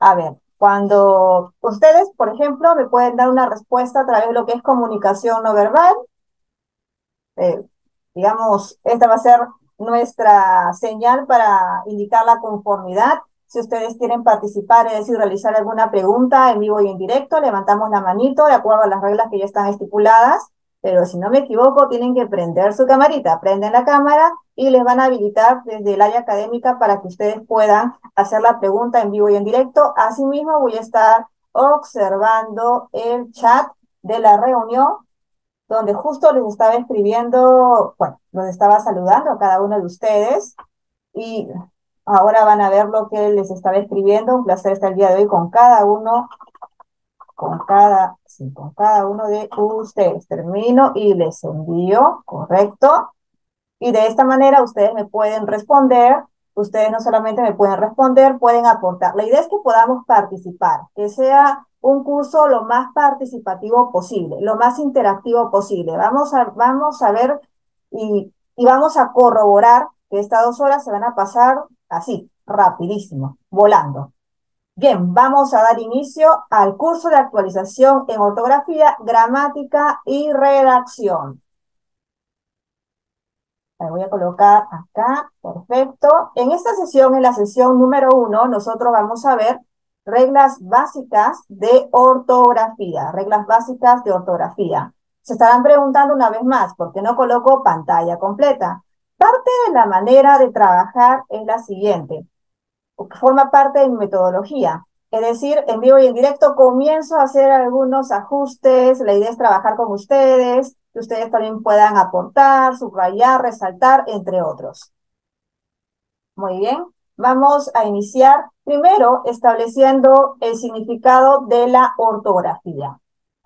A ver, cuando ustedes, por ejemplo, me pueden dar una respuesta a través de lo que es comunicación no verbal, eh, digamos, esta va a ser nuestra señal para indicar la conformidad. Si ustedes quieren participar, es decir, realizar alguna pregunta en vivo y en directo, levantamos la manito de acuerdo a las reglas que ya están estipuladas. Pero si no me equivoco, tienen que prender su camarita, prenden la cámara y les van a habilitar desde el área académica para que ustedes puedan hacer la pregunta en vivo y en directo. Asimismo, voy a estar observando el chat de la reunión donde justo les estaba escribiendo, bueno, los estaba saludando a cada uno de ustedes y ahora van a ver lo que les estaba escribiendo. Un placer estar el día de hoy con cada uno, con cada, con cada uno de ustedes. Termino y les envío, correcto. Y de esta manera ustedes me pueden responder ustedes no solamente me pueden responder, pueden aportar. La idea es que podamos participar, que sea un curso lo más participativo posible, lo más interactivo posible. Vamos a, vamos a ver y, y vamos a corroborar que estas dos horas se van a pasar así, rapidísimo, volando. Bien, vamos a dar inicio al curso de actualización en ortografía, gramática y redacción. La voy a colocar acá, perfecto. En esta sesión, en la sesión número uno, nosotros vamos a ver reglas básicas de ortografía, reglas básicas de ortografía. Se estarán preguntando una vez más, ¿por qué no coloco pantalla completa? Parte de la manera de trabajar es la siguiente, forma parte de mi metodología. Es decir, en vivo y en directo comienzo a hacer algunos ajustes, la idea es trabajar con ustedes, que ustedes también puedan aportar, subrayar, resaltar, entre otros. Muy bien, vamos a iniciar primero estableciendo el significado de la ortografía.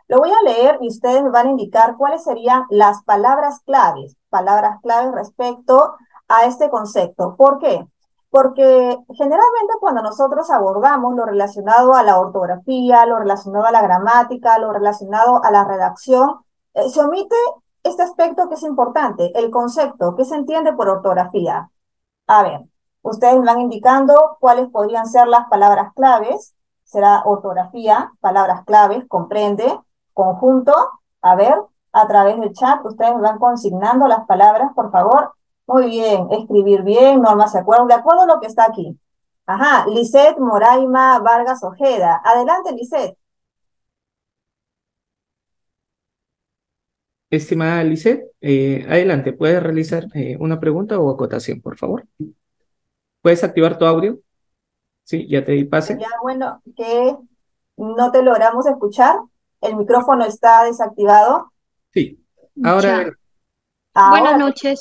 Lo voy a leer y ustedes me van a indicar cuáles serían las palabras claves, palabras claves respecto a este concepto. ¿Por qué? Porque generalmente cuando nosotros abordamos lo relacionado a la ortografía, lo relacionado a la gramática, lo relacionado a la redacción, eh, se omite este aspecto que es importante, el concepto, que se entiende por ortografía. A ver, ustedes van indicando cuáles podrían ser las palabras claves. Será ortografía, palabras claves, comprende, conjunto. A ver, a través del chat, ustedes van consignando las palabras, por favor. Muy bien, escribir bien, normas de acuerdo, de acuerdo a lo que está aquí. Ajá, Lisette Moraima Vargas Ojeda. Adelante, Lisette. Estimada Lisette, eh, adelante, ¿puedes realizar eh, una pregunta o acotación, por favor? ¿Puedes activar tu audio? Sí, ya te di pase. Ya, bueno, que no te logramos escuchar. El micrófono está desactivado. Sí, ahora. Buenas noches.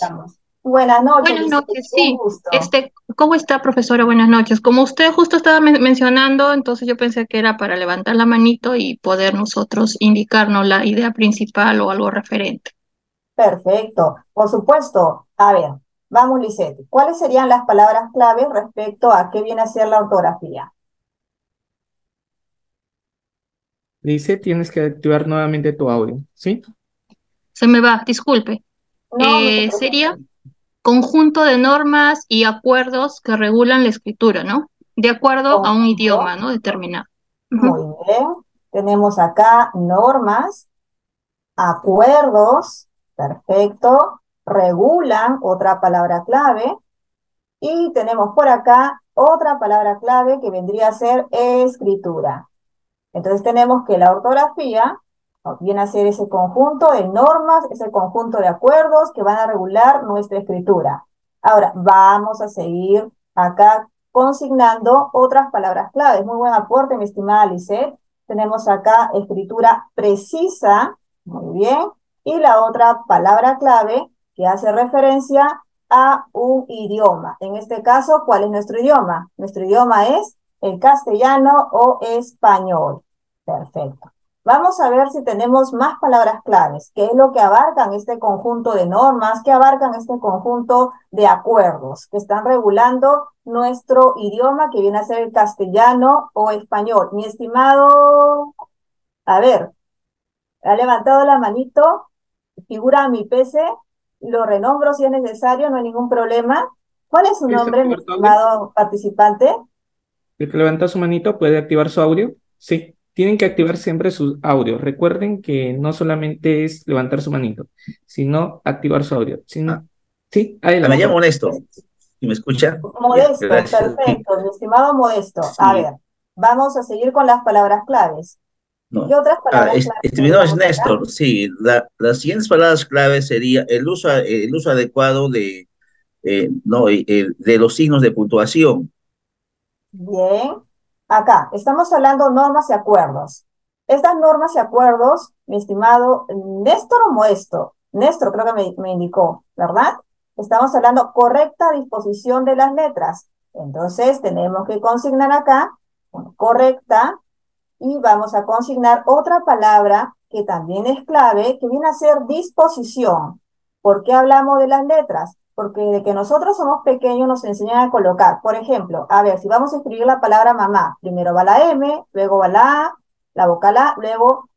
Buenas noches. Buenas noches, sí. Este, ¿Cómo está, profesora? Buenas noches. Como usted justo estaba mencionando, entonces yo pensé que era para levantar la manito y poder nosotros indicarnos la idea principal o algo referente. Perfecto. Por supuesto. A ver, vamos, Lisette. ¿Cuáles serían las palabras claves respecto a qué viene a ser la ortografía? Lisette, tienes que activar nuevamente tu audio, ¿sí? Se me va, disculpe. eh, sería conjunto de normas y acuerdos que regulan la escritura, ¿no? De acuerdo a un idioma, ¿no? Determinado. Muy bien. Tenemos acá normas, acuerdos, perfecto, regulan, otra palabra clave, y tenemos por acá otra palabra clave que vendría a ser escritura. Entonces tenemos que la ortografía viene a ser ese conjunto de normas, ese conjunto de acuerdos que van a regular nuestra escritura. Ahora, vamos a seguir acá consignando otras palabras claves. Muy buen aporte, mi estimada Lisette. Tenemos acá escritura precisa, muy bien, y la otra palabra clave que hace referencia a un idioma. En este caso, ¿cuál es nuestro idioma? Nuestro idioma es el castellano o español. Perfecto. Vamos a ver si tenemos más palabras claves, qué es lo que abarcan este conjunto de normas, qué abarcan este conjunto de acuerdos que están regulando nuestro idioma que viene a ser el castellano o español. Mi estimado, a ver, ha levantado la manito, figura mi PC, lo renombro si es necesario, no hay ningún problema. ¿Cuál es su nombre, mi estimado participante? El que levanta su manito puede activar su audio. Sí, tienen que activar siempre su audio. Recuerden que no solamente es levantar su manito, sino activar su audio. Ah. Sí, adelante. Me llamo Néstor. ¿Y me escucha? Modesto, perfecto, mi estimado Modesto. A ver, vamos a seguir con las palabras claves. ¿Qué otras ah, palabras claves? Estimado es Néstor, sí. las siguientes palabras claves sería el uso, el uso adecuado de, eh, no, de los signos de puntuación. Bien. Acá, estamos hablando normas y acuerdos. Estas normas y acuerdos, mi estimado Néstor o Modesto, Néstor creo que me, me indicó, ¿verdad? Estamos hablando correcta disposición de las letras. Entonces tenemos que consignar acá, correcta, y vamos a consignar otra palabra que también es clave, que viene a ser disposición. ¿Por qué hablamos de las letras? Porque de que nosotros somos pequeños nos enseñan a colocar. Por ejemplo, a ver, si vamos a escribir la palabra mamá, primero va la M, luego va la A, la vocal A, luego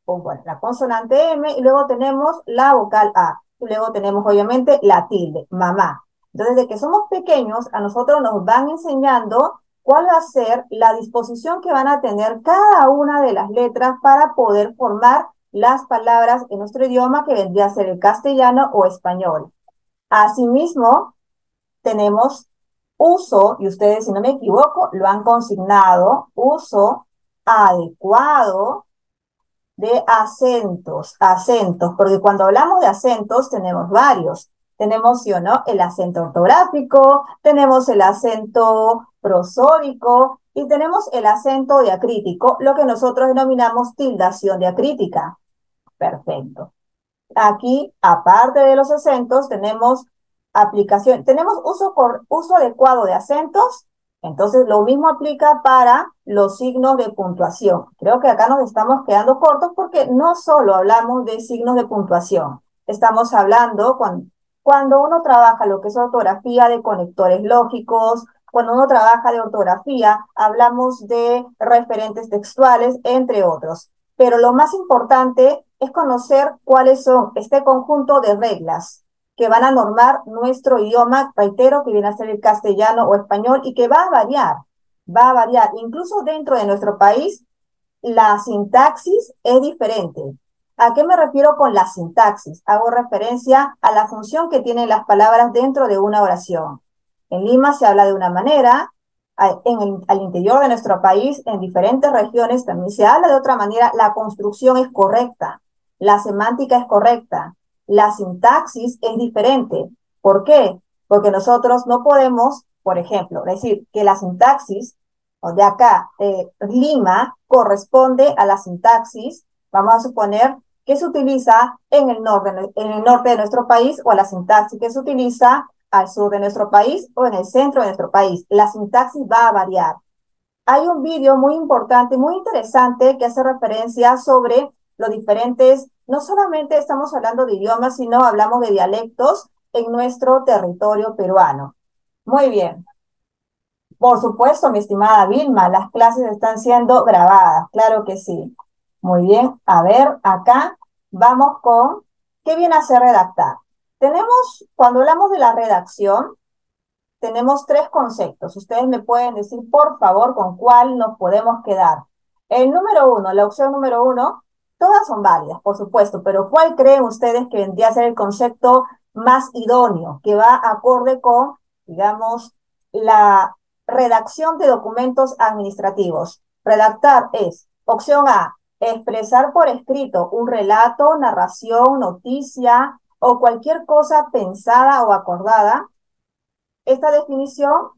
la consonante M y luego tenemos la vocal A. Y luego tenemos obviamente la tilde, mamá. Entonces, de que somos pequeños, a nosotros nos van enseñando cuál va a ser la disposición que van a tener cada una de las letras para poder formar las palabras en nuestro idioma que vendría a ser el castellano o español. Asimismo, tenemos uso, y ustedes si no me equivoco, lo han consignado, uso adecuado de acentos, acentos, porque cuando hablamos de acentos tenemos varios. Tenemos, sí o no, el acento ortográfico, tenemos el acento prosódico y tenemos el acento diacrítico, lo que nosotros denominamos tildación diacrítica. Perfecto. Aquí, aparte de los acentos, tenemos aplicación, tenemos uso, uso adecuado de acentos entonces, lo mismo aplica para los signos de puntuación. Creo que acá nos estamos quedando cortos porque no solo hablamos de signos de puntuación, estamos hablando cuando, cuando uno trabaja lo que es ortografía de conectores lógicos, cuando uno trabaja de ortografía, hablamos de referentes textuales, entre otros. Pero lo más importante es conocer cuáles son este conjunto de reglas que van a normar nuestro idioma, reitero, que viene a ser el castellano o español y que va a variar, va a variar. Incluso dentro de nuestro país, la sintaxis es diferente. ¿A qué me refiero con la sintaxis? Hago referencia a la función que tienen las palabras dentro de una oración. En Lima se habla de una manera, en el, al interior de nuestro país, en diferentes regiones también se habla de otra manera, la construcción es correcta, la semántica es correcta, la sintaxis es diferente. ¿Por qué? Porque nosotros no podemos, por ejemplo, decir que la sintaxis de acá, Lima, corresponde a la sintaxis, vamos a suponer que se utiliza en el, norte, en el norte de nuestro país o a la sintaxis que se utiliza al sur de nuestro país o en el centro de nuestro país. La sintaxis va a variar. Hay un vídeo muy importante, muy interesante, que hace referencia sobre los diferentes no solamente estamos hablando de idiomas, sino hablamos de dialectos en nuestro territorio peruano. Muy bien. Por supuesto, mi estimada Vilma, las clases están siendo grabadas, claro que sí. Muy bien, a ver, acá vamos con, ¿qué viene a ser redactar? Tenemos, cuando hablamos de la redacción, tenemos tres conceptos. Ustedes me pueden decir, por favor, con cuál nos podemos quedar. El número uno, la opción número uno, Todas son válidas, por supuesto, pero ¿cuál creen ustedes que vendría a ser el concepto más idóneo, que va acorde con, digamos, la redacción de documentos administrativos? Redactar es, opción A, expresar por escrito un relato, narración, noticia o cualquier cosa pensada o acordada. Esta definición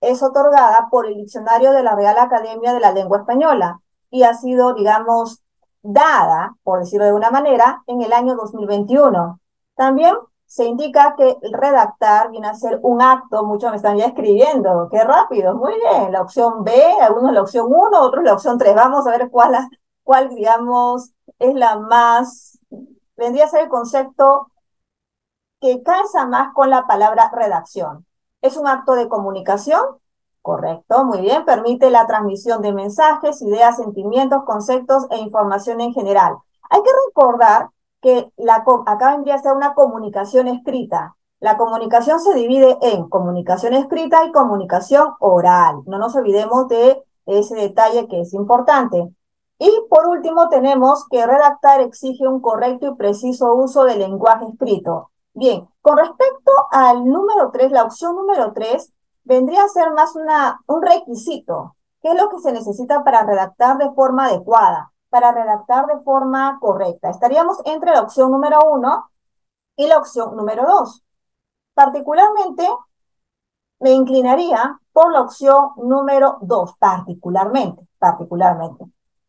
es otorgada por el Diccionario de la Real Academia de la Lengua Española y ha sido, digamos, dada, por decirlo de una manera, en el año 2021. También se indica que redactar viene a ser un acto, muchos me están ya escribiendo, qué rápido, muy bien, la opción B, algunos la opción 1, otros la opción 3, vamos a ver cuál, cuál digamos, es la más, vendría a ser el concepto que calza más con la palabra redacción. Es un acto de comunicación Correcto, muy bien. Permite la transmisión de mensajes, ideas, sentimientos, conceptos e información en general. Hay que recordar que la, acá vendría a ser una comunicación escrita. La comunicación se divide en comunicación escrita y comunicación oral. No nos olvidemos de ese detalle que es importante. Y por último, tenemos que redactar exige un correcto y preciso uso del lenguaje escrito. Bien, con respecto al número 3, la opción número 3 vendría a ser más una, un requisito. ¿Qué es lo que se necesita para redactar de forma adecuada? Para redactar de forma correcta. Estaríamos entre la opción número 1 y la opción número 2. Particularmente, me inclinaría por la opción número 2, particularmente, particularmente.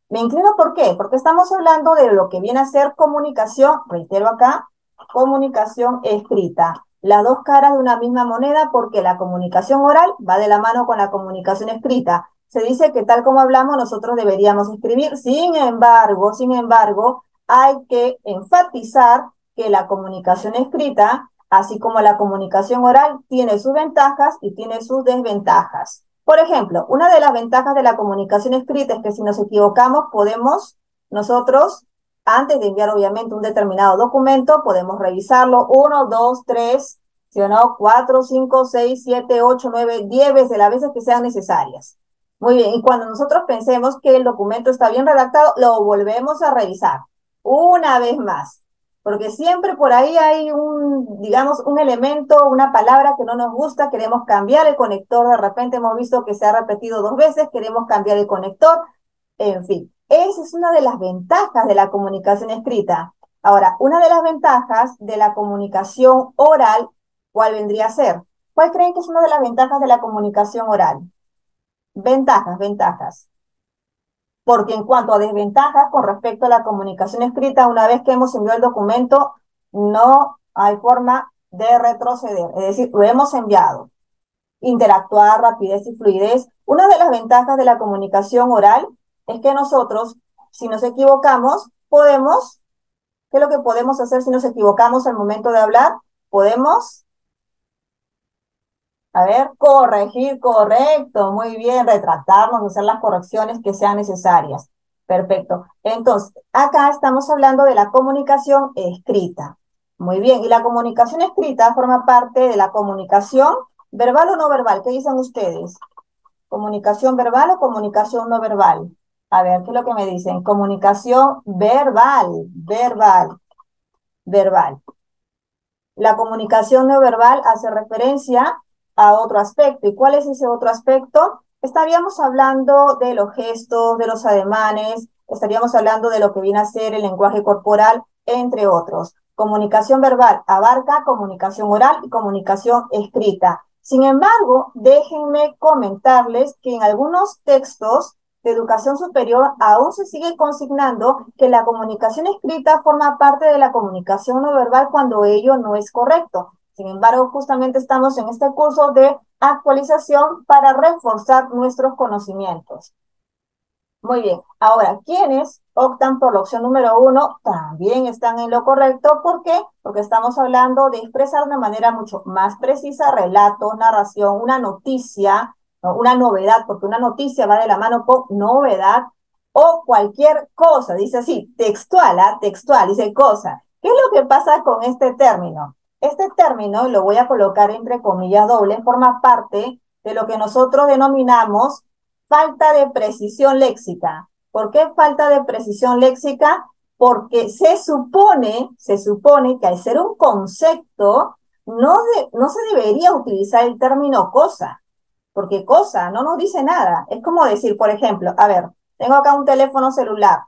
Me inclino ¿por qué? Porque estamos hablando de lo que viene a ser comunicación, reitero acá, comunicación escrita. Las dos caras de una misma moneda porque la comunicación oral va de la mano con la comunicación escrita. Se dice que tal como hablamos nosotros deberíamos escribir, sin embargo, sin embargo, hay que enfatizar que la comunicación escrita, así como la comunicación oral, tiene sus ventajas y tiene sus desventajas. Por ejemplo, una de las ventajas de la comunicación escrita es que si nos equivocamos podemos nosotros, antes de enviar obviamente un determinado documento, podemos revisarlo. Uno, dos, tres, si o no, cuatro, cinco, seis, siete, ocho, nueve, diez veces, las veces que sean necesarias. Muy bien, y cuando nosotros pensemos que el documento está bien redactado, lo volvemos a revisar una vez más porque siempre por ahí hay un, digamos, un elemento, una palabra que no nos gusta, queremos cambiar el conector, de repente hemos visto que se ha repetido dos veces, queremos cambiar el conector, en fin, esa es una de las ventajas de la comunicación escrita. Ahora, una de las ventajas de la comunicación oral, ¿cuál vendría a ser? ¿Cuál creen que es una de las ventajas de la comunicación oral? Ventajas, ventajas porque en cuanto a desventajas con respecto a la comunicación escrita, una vez que hemos enviado el documento, no hay forma de retroceder, es decir, lo hemos enviado. Interactuar, rapidez y fluidez. Una de las ventajas de la comunicación oral es que nosotros, si nos equivocamos, podemos, ¿qué es lo que podemos hacer si nos equivocamos al momento de hablar? Podemos a ver, corregir, correcto, muy bien, retratarnos, hacer las correcciones que sean necesarias. Perfecto. Entonces, acá estamos hablando de la comunicación escrita. Muy bien, y la comunicación escrita forma parte de la comunicación verbal o no verbal. ¿Qué dicen ustedes? ¿Comunicación verbal o comunicación no verbal? A ver, ¿qué es lo que me dicen? Comunicación verbal, verbal, verbal. La comunicación no verbal hace referencia a otro aspecto. ¿Y cuál es ese otro aspecto? Estaríamos hablando de los gestos, de los ademanes, estaríamos hablando de lo que viene a ser el lenguaje corporal, entre otros. Comunicación verbal abarca comunicación oral y comunicación escrita. Sin embargo, déjenme comentarles que en algunos textos de educación superior aún se sigue consignando que la comunicación escrita forma parte de la comunicación no verbal cuando ello no es correcto. Sin embargo, justamente estamos en este curso de actualización para reforzar nuestros conocimientos. Muy bien, ahora, quienes optan por la opción número uno también están en lo correcto. ¿Por qué? Porque estamos hablando de expresar de manera mucho más precisa relato, narración, una noticia, una novedad, porque una noticia va de la mano con novedad o cualquier cosa, dice así, textual, ¿ah? textual, dice cosa. ¿Qué es lo que pasa con este término? Este término, lo voy a colocar entre comillas dobles, forma parte de lo que nosotros denominamos falta de precisión léxica. ¿Por qué falta de precisión léxica? Porque se supone, se supone que al ser un concepto, no, no se debería utilizar el término cosa, porque cosa no nos dice nada. Es como decir, por ejemplo, a ver, tengo acá un teléfono celular.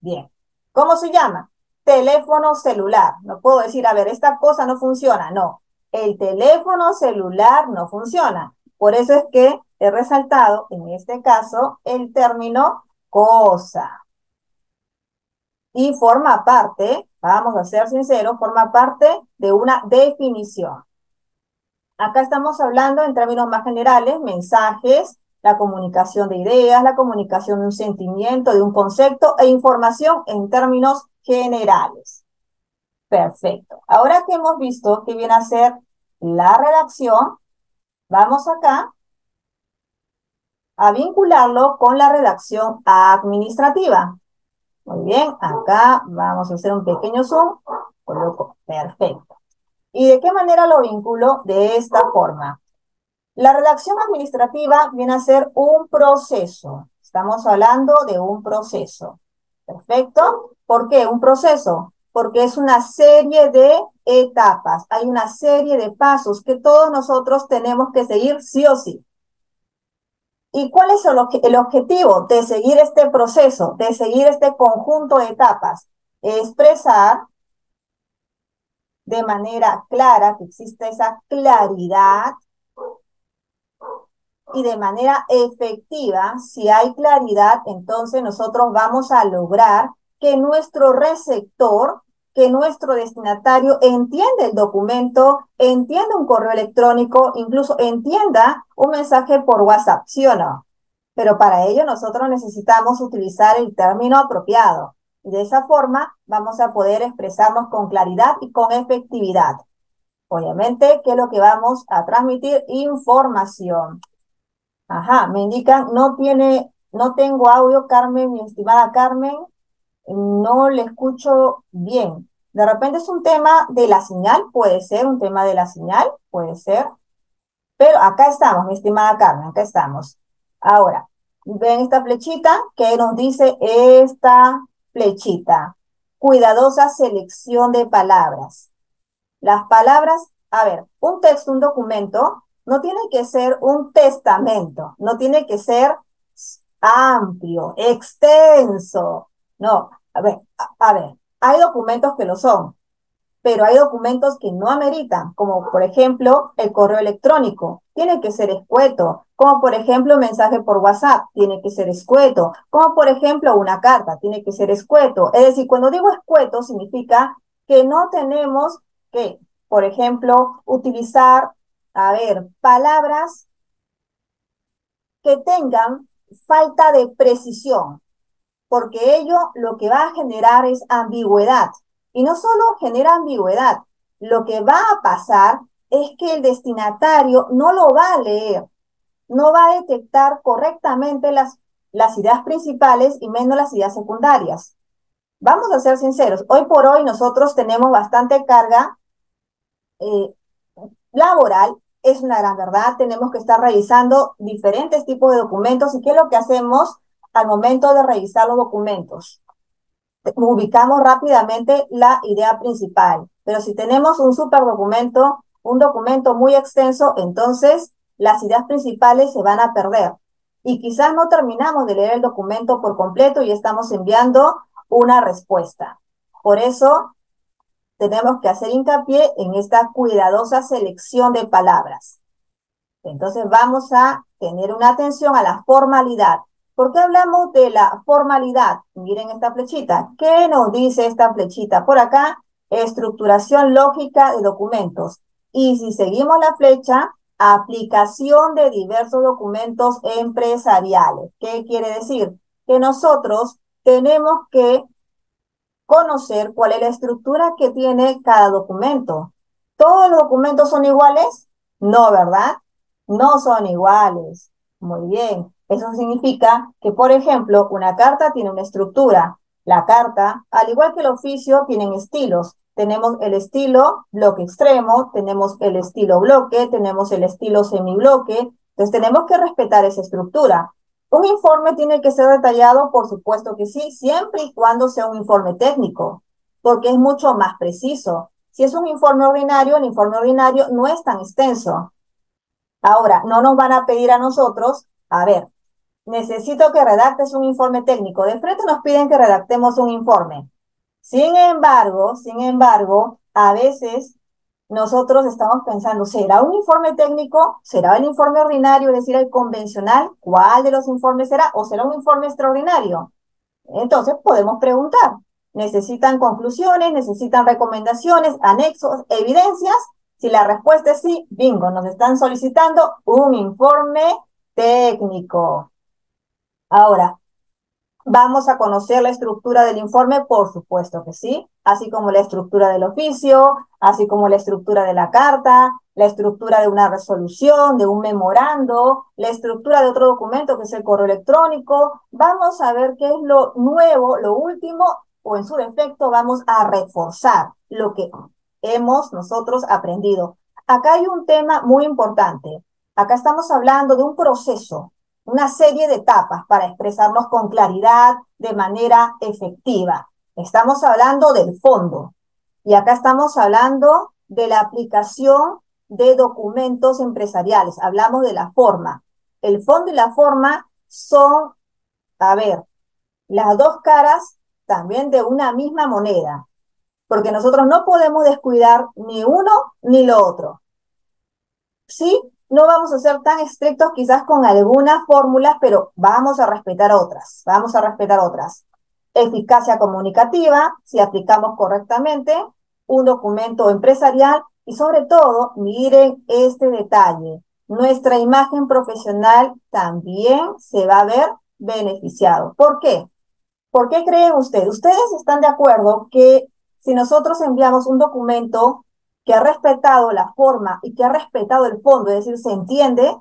Bien, ¿cómo se llama? teléfono celular. No puedo decir, a ver, esta cosa no funciona. No, el teléfono celular no funciona. Por eso es que he resaltado en este caso el término cosa. Y forma parte, vamos a ser sinceros, forma parte de una definición. Acá estamos hablando en términos más generales, mensajes, la comunicación de ideas, la comunicación de un sentimiento, de un concepto e información en términos generales. Perfecto. Ahora que hemos visto que viene a ser la redacción, vamos acá a vincularlo con la redacción administrativa. Muy bien, acá vamos a hacer un pequeño zoom. Coloco, perfecto. ¿Y de qué manera lo vinculo? De esta forma. La redacción administrativa viene a ser un proceso. Estamos hablando de un proceso. Perfecto. ¿Por qué? Un proceso. Porque es una serie de etapas. Hay una serie de pasos que todos nosotros tenemos que seguir sí o sí. ¿Y cuál es el, objetivo de seguir este proceso, de seguir este conjunto de etapas? Expresar de manera clara, que exista esa claridad y de manera efectiva, si hay claridad, entonces nosotros vamos a lograr que nuestro receptor, que nuestro destinatario entienda el documento, entienda un correo electrónico, incluso entienda un mensaje por WhatsApp, ¿sí o no? Pero para ello nosotros necesitamos utilizar el término apropiado. De esa forma vamos a poder expresarnos con claridad y con efectividad. Obviamente, ¿qué es lo que vamos a transmitir? Información. Ajá, me indican, no tiene, no tengo audio, Carmen, mi estimada Carmen, no le escucho bien. De repente es un tema de la señal, puede ser un tema de la señal, puede ser. Pero acá estamos, mi estimada Carmen, acá estamos. Ahora, ven esta flechita que nos dice esta flechita. Cuidadosa selección de palabras. Las palabras, a ver, un texto, un documento, no tiene que ser un testamento, no tiene que ser amplio, extenso. No, a ver, a, ver, hay documentos que lo son, pero hay documentos que no ameritan, como por ejemplo el correo electrónico, tiene que ser escueto, como por ejemplo un mensaje por WhatsApp, tiene que ser escueto, como por ejemplo una carta, tiene que ser escueto. Es decir, cuando digo escueto significa que no tenemos que, por ejemplo, utilizar, a ver, palabras que tengan falta de precisión, porque ello lo que va a generar es ambigüedad. Y no solo genera ambigüedad, lo que va a pasar es que el destinatario no lo va a leer, no va a detectar correctamente las, las ideas principales y menos las ideas secundarias. Vamos a ser sinceros, hoy por hoy nosotros tenemos bastante carga eh, laboral, es una gran verdad, tenemos que estar revisando diferentes tipos de documentos y qué es lo que hacemos al momento de revisar los documentos ubicamos rápidamente la idea principal. Pero si tenemos un documento, un documento muy extenso, entonces las ideas principales se van a perder. Y quizás no terminamos de leer el documento por completo y estamos enviando una respuesta. Por eso tenemos que hacer hincapié en esta cuidadosa selección de palabras. Entonces vamos a tener una atención a la formalidad. ¿Por qué hablamos de la formalidad? Miren esta flechita. ¿Qué nos dice esta flechita? Por acá, estructuración lógica de documentos. Y si seguimos la flecha, aplicación de diversos documentos empresariales. ¿Qué quiere decir? Que nosotros tenemos que conocer cuál es la estructura que tiene cada documento. ¿Todos los documentos son iguales? No, ¿verdad? No son iguales. Muy bien. Eso significa que, por ejemplo, una carta tiene una estructura. La carta, al igual que el oficio, tienen estilos. Tenemos el estilo bloque extremo, tenemos el estilo bloque, tenemos el estilo semibloque. Entonces tenemos que respetar esa estructura. Un informe tiene que ser detallado, por supuesto que sí, siempre y cuando sea un informe técnico, porque es mucho más preciso. Si es un informe ordinario, el informe ordinario no es tan extenso. Ahora, no nos van a pedir a nosotros, a ver, necesito que redactes un informe técnico. De frente nos piden que redactemos un informe. Sin embargo, sin embargo, a veces nosotros estamos pensando, ¿será un informe técnico? ¿Será el informe ordinario, es decir, el convencional? ¿Cuál de los informes será? ¿O será un informe extraordinario? Entonces podemos preguntar, ¿necesitan conclusiones? ¿Necesitan recomendaciones, anexos, evidencias? Si la respuesta es sí, bingo, nos están solicitando un informe técnico. Ahora, ¿vamos a conocer la estructura del informe? Por supuesto que sí, así como la estructura del oficio, así como la estructura de la carta, la estructura de una resolución, de un memorando, la estructura de otro documento que es el correo electrónico. Vamos a ver qué es lo nuevo, lo último, o en su defecto vamos a reforzar lo que hemos nosotros aprendido. Acá hay un tema muy importante. Acá estamos hablando de un proceso, una serie de etapas para expresarnos con claridad, de manera efectiva. Estamos hablando del fondo. Y acá estamos hablando de la aplicación de documentos empresariales. Hablamos de la forma. El fondo y la forma son, a ver, las dos caras también de una misma moneda, porque nosotros no podemos descuidar ni uno ni lo otro. Sí, no vamos a ser tan estrictos quizás con algunas fórmulas, pero vamos a respetar otras, vamos a respetar otras. Eficacia comunicativa, si aplicamos correctamente, un documento empresarial y sobre todo, miren este detalle, nuestra imagen profesional también se va a ver beneficiado. ¿Por qué? ¿Por qué creen ustedes? ¿Ustedes están de acuerdo que si nosotros enviamos un documento que ha respetado la forma y que ha respetado el fondo, es decir, se entiende,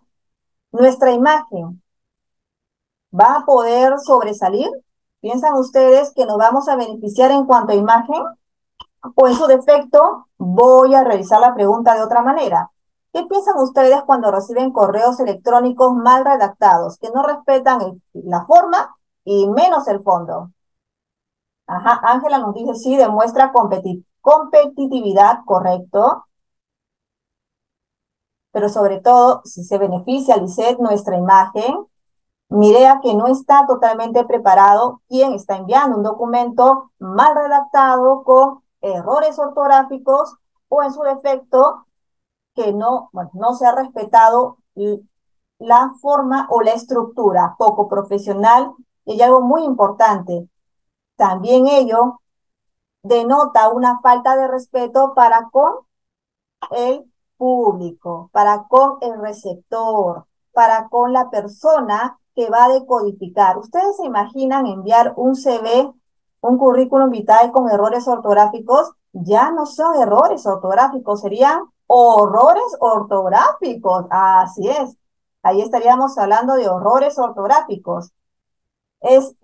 nuestra imagen va a poder sobresalir? ¿Piensan ustedes que nos vamos a beneficiar en cuanto a imagen? O en su defecto, voy a realizar la pregunta de otra manera. ¿Qué piensan ustedes cuando reciben correos electrónicos mal redactados, que no respetan la forma y menos el fondo? Ajá, Ángela nos dice, sí, demuestra competitividad, correcto. Pero sobre todo, si se beneficia, Lisset, nuestra imagen, Mirea que no está totalmente preparado, quien está enviando un documento mal redactado con errores ortográficos o en su defecto que no, no se ha respetado la forma o la estructura poco profesional y hay algo muy importante. También ello denota una falta de respeto para con el público, para con el receptor, para con la persona que va a decodificar. ¿Ustedes se imaginan enviar un CV, un currículum vitae con errores ortográficos? Ya no son errores ortográficos, serían horrores ortográficos. Así es. Ahí estaríamos hablando de horrores ortográficos. Es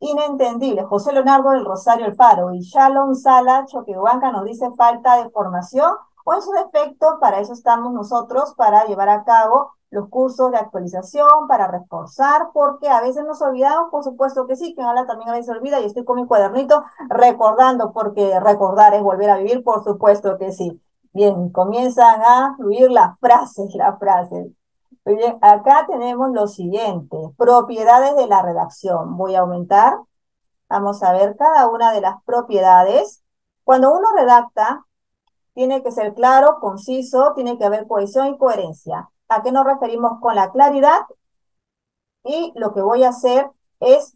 inentendible. José Leonardo del Rosario El Paro y Shalom Sala Choquehuanca nos dice falta de formación o en su defecto, para eso estamos nosotros, para llevar a cabo los cursos de actualización, para reforzar, porque a veces nos olvidamos, por supuesto que sí, que habla también a veces olvida y estoy con mi cuadernito recordando, porque recordar es volver a vivir, por supuesto que sí. Bien, comienzan a fluir las frases, las frases. Bien, acá tenemos lo siguiente, propiedades de la redacción. Voy a aumentar. Vamos a ver cada una de las propiedades. Cuando uno redacta, tiene que ser claro, conciso, tiene que haber cohesión y coherencia. ¿A qué nos referimos con la claridad? Y lo que voy a hacer es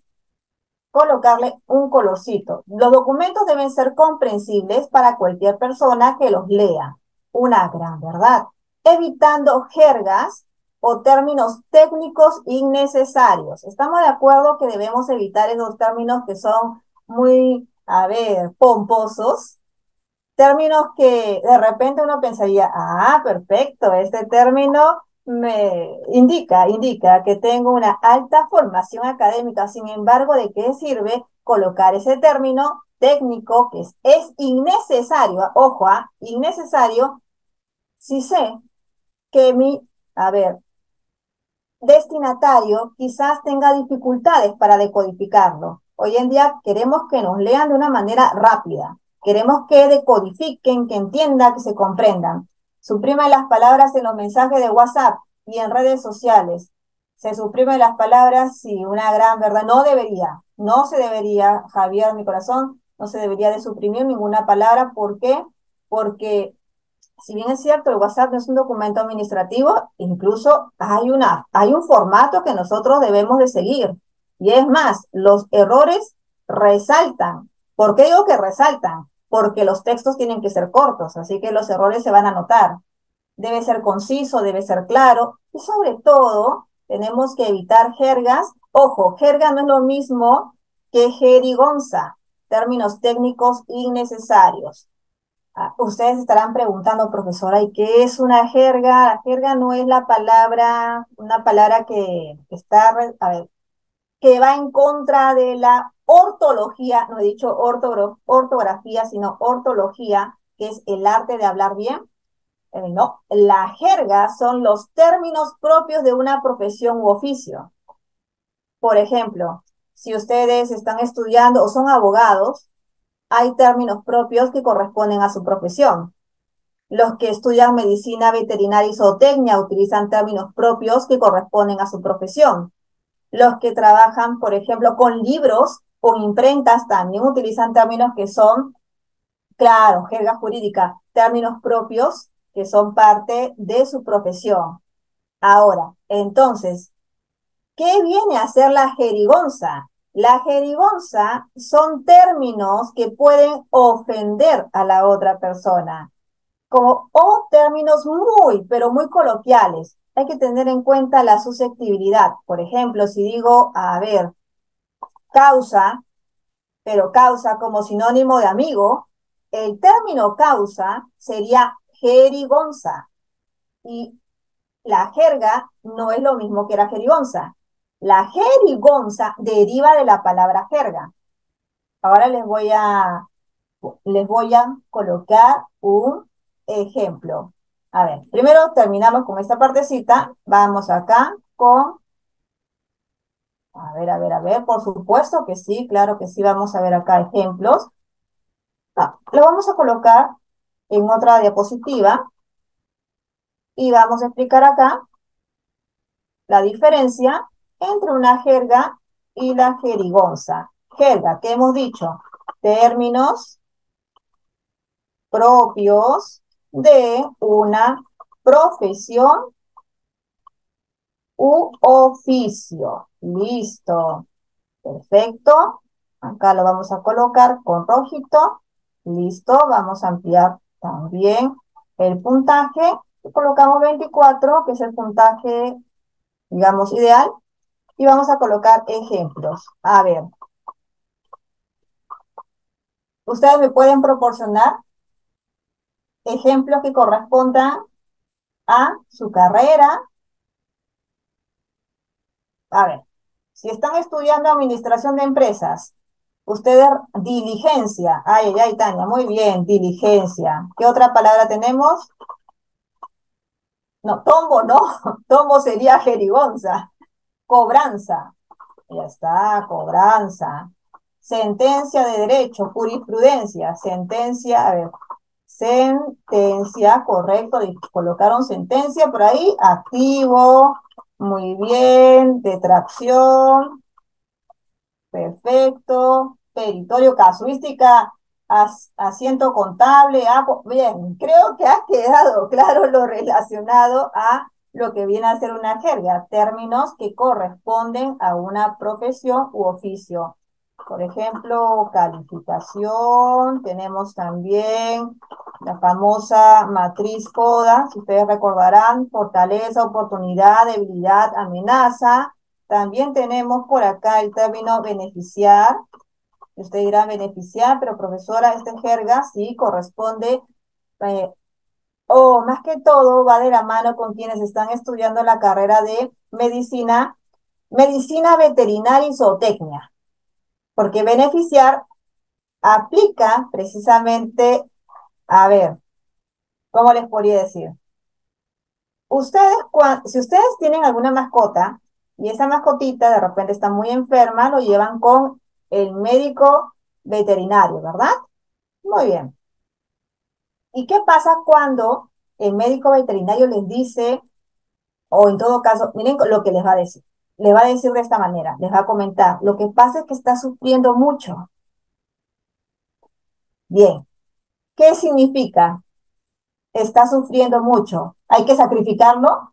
colocarle un colorcito. Los documentos deben ser comprensibles para cualquier persona que los lea. Una gran verdad. Evitando jergas o términos técnicos innecesarios. Estamos de acuerdo que debemos evitar esos términos que son muy, a ver, pomposos. Términos que de repente uno pensaría, ah, perfecto, este término me indica, indica que tengo una alta formación académica, sin embargo, ¿de qué sirve colocar ese término técnico que es, innecesario, ojo, ¿ah? innecesario, si sé que mi, a ver, destinatario quizás tenga dificultades para decodificarlo. Hoy en día queremos que nos lean de una manera rápida, queremos que decodifiquen, que entiendan, que se comprendan. Suprime las palabras en los mensajes de WhatsApp y en redes sociales. Se suprimen las palabras, sí, una gran verdad. No debería, no se debería, Javier, mi corazón, no se debería de suprimir ninguna palabra. ¿Por qué? Porque si bien es cierto, el WhatsApp no es un documento administrativo, incluso hay, una, hay un formato que nosotros debemos de seguir. Y es más, los errores resaltan. ¿Por qué digo que resaltan? Porque los textos tienen que ser cortos, así que los errores se van a notar debe ser conciso, debe ser claro y sobre todo tenemos que evitar jergas. Ojo, jerga no es lo mismo que jerigonza, términos técnicos innecesarios. Ustedes estarán preguntando, profesora, ¿y qué es una jerga? La jerga no es la palabra, una palabra que está, a ver, que va en contra de la ortología, no he dicho ortografía, sino ortología, que es el arte de hablar bien Eh, no, la jerga son los términos propios de una profesión u oficio. Por ejemplo, si ustedes están estudiando o son abogados, hay términos propios que corresponden a su profesión. Los que estudian medicina veterinaria y zootecnia utilizan términos propios que corresponden a su profesión. Los que trabajan, por ejemplo, con libros, con imprentas, también utilizan términos que son, claro, jerga jurídica, términos propios que son parte de su profesión. Ahora, entonces, ¿qué viene a ser la jerigonza? La jerigonza son términos que pueden ofender a la otra persona, como, o términos muy, pero muy coloquiales. Hay que tener en cuenta la susceptibilidad. Por ejemplo, si digo, a ver, causa, pero causa como sinónimo de amigo, el término causa sería jerigonza. Y la jerga no es lo mismo que la jerigonza. La jerigonza deriva de la palabra jerga. Ahora les voy a, les voy a colocar un ejemplo. A ver, primero terminamos con esta partecita. Vamos acá con... A ver, a ver, a ver, por supuesto que sí, claro que sí, vamos a ver acá ejemplos. Ah, lo vamos a colocar en otra diapositiva y vamos a explicar acá la diferencia entre una jerga y la jerigonza. Jerga, que hemos dicho, términos propios de una profesión u oficio. Listo. Perfecto. Acá lo vamos a colocar con rojito. Listo. Vamos a ampliar también el puntaje. Colocamos 24, que es el puntaje, digamos, ideal. Y vamos a colocar ejemplos. A ver. ¿Ustedes me pueden proporcionar ejemplos que correspondan a su carrera? A ver, si están estudiando administración de empresas, Ustedes, diligencia. Ay, ay, Tania, muy bien, diligencia. ¿Qué otra palabra tenemos? No, tombo no, tombo sería jerigonza. Cobranza. Ya está, cobranza. Sentencia de derecho, jurisprudencia. Sentencia, a ver, sentencia, correcto, colocaron sentencia por ahí, activo, muy bien, detracción, Perfecto. Peritorio, casuística, asiento contable. Bien, creo que ha quedado claro lo relacionado a lo que viene a ser una jerga, términos que corresponden a una profesión u oficio. Por ejemplo, calificación, tenemos también la famosa matriz FODA, si ustedes recordarán, fortaleza, oportunidad, debilidad, amenaza, también tenemos por acá el término beneficiar. Usted dirá beneficiar, pero profesora, este jerga sí corresponde, eh, o más que todo va de la mano con quienes están estudiando la carrera de medicina, medicina veterinaria y zootecnia. Porque beneficiar aplica precisamente, a ver, ¿cómo les podría decir? Ustedes, si ustedes tienen alguna mascota, y esa mascotita de repente está muy enferma, lo llevan con el médico veterinario, ¿verdad? Muy bien. ¿Y qué pasa cuando el médico veterinario les dice, o en todo caso, miren lo que les va a decir? Les va a decir de esta manera, les va a comentar, lo que pasa es que está sufriendo mucho. Bien, ¿qué significa? Está sufriendo mucho. ¿Hay que sacrificarlo?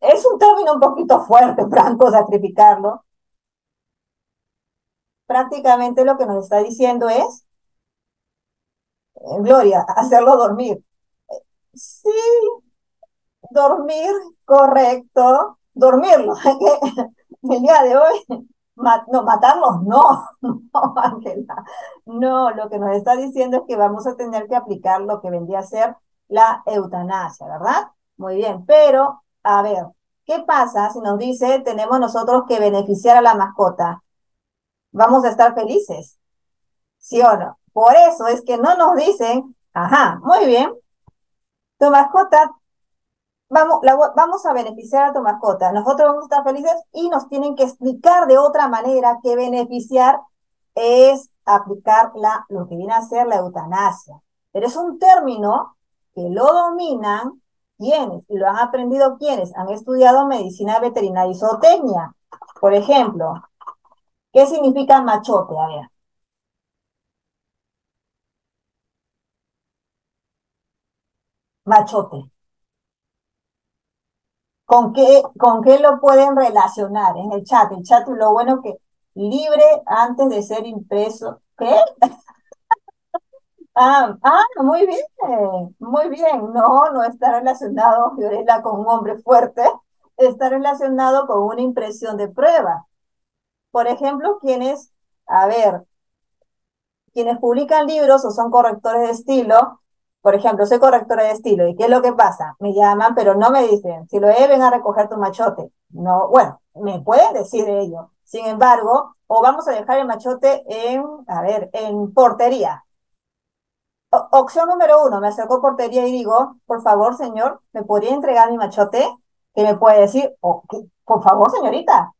es un término un poquito fuerte, Franco, sacrificarlo. Prácticamente lo que nos está diciendo es, Gloria, hacerlo dormir. Sí, dormir, correcto, dormirlo. El día de hoy, no, matarlos, no, no, Ángela. No, lo que nos está diciendo es que vamos a tener que aplicar lo que vendría a ser la eutanasia, ¿verdad? Muy bien, pero a ver, ¿qué pasa si nos dice tenemos nosotros que beneficiar a la mascota? Vamos a estar felices, ¿sí o no? Por eso es que no nos dicen, ajá, muy bien, tu mascota, vamos, vamos a beneficiar a tu mascota. Nosotros vamos a estar felices y nos tienen que explicar de otra manera que beneficiar es aplicar la, lo que viene a ser la eutanasia. Pero es un término que lo dominan quienes, y lo han aprendido quienes han estudiado medicina veterinaria y zootecnia. Por ejemplo, ¿qué significa machote? A ver. Machote. ¿Con qué, ¿Con qué lo pueden relacionar en el chat? El chat, lo bueno que libre antes de ser impreso. ¿Qué? Ah, ah, muy bien, muy bien. No, no está relacionado, Fiorella, con un hombre fuerte, está relacionado con una impresión de prueba. Por ejemplo, quienes, a ver, quienes publican libros o son correctores de estilo, por ejemplo, soy correctora de estilo, ¿y qué es lo que pasa? Me llaman, pero no me dicen, si lo es, ven a recoger tu machote. No, bueno, me pueden decir ello. Sin embargo, o vamos a dejar el machote en, a ver, en portería opción número uno, me acerco a portería y digo, por favor, señor, ¿me podría entregar mi machote? Que me puede decir, oh, por favor, señorita,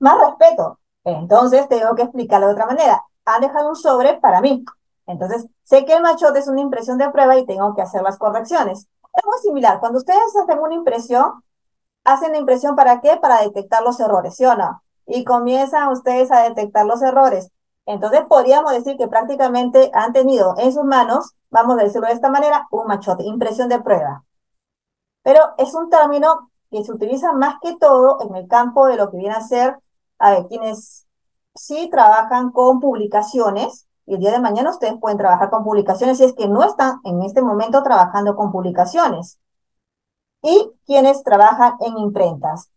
más respeto. Entonces tengo que explicarlo de otra manera. Han dejado un sobre para mí. Entonces, sé que el machote es una impresión de prueba y tengo que hacer las correcciones. Es muy similar. Cuando ustedes hacen una impresión, hacen la impresión para qué? Para detectar los errores, ¿sí o no? Y comienzan ustedes a detectar los errores. Entonces podríamos decir que prácticamente han tenido en sus manos, vamos a decirlo de esta manera, un machote, impresión de prueba. Pero es un término que se utiliza más que todo en el campo de lo que viene a ser a ver, quienes sí trabajan con publicaciones, y el día de mañana ustedes pueden trabajar con publicaciones si es que no están en este momento trabajando con publicaciones. Y quienes trabajan en imprentas.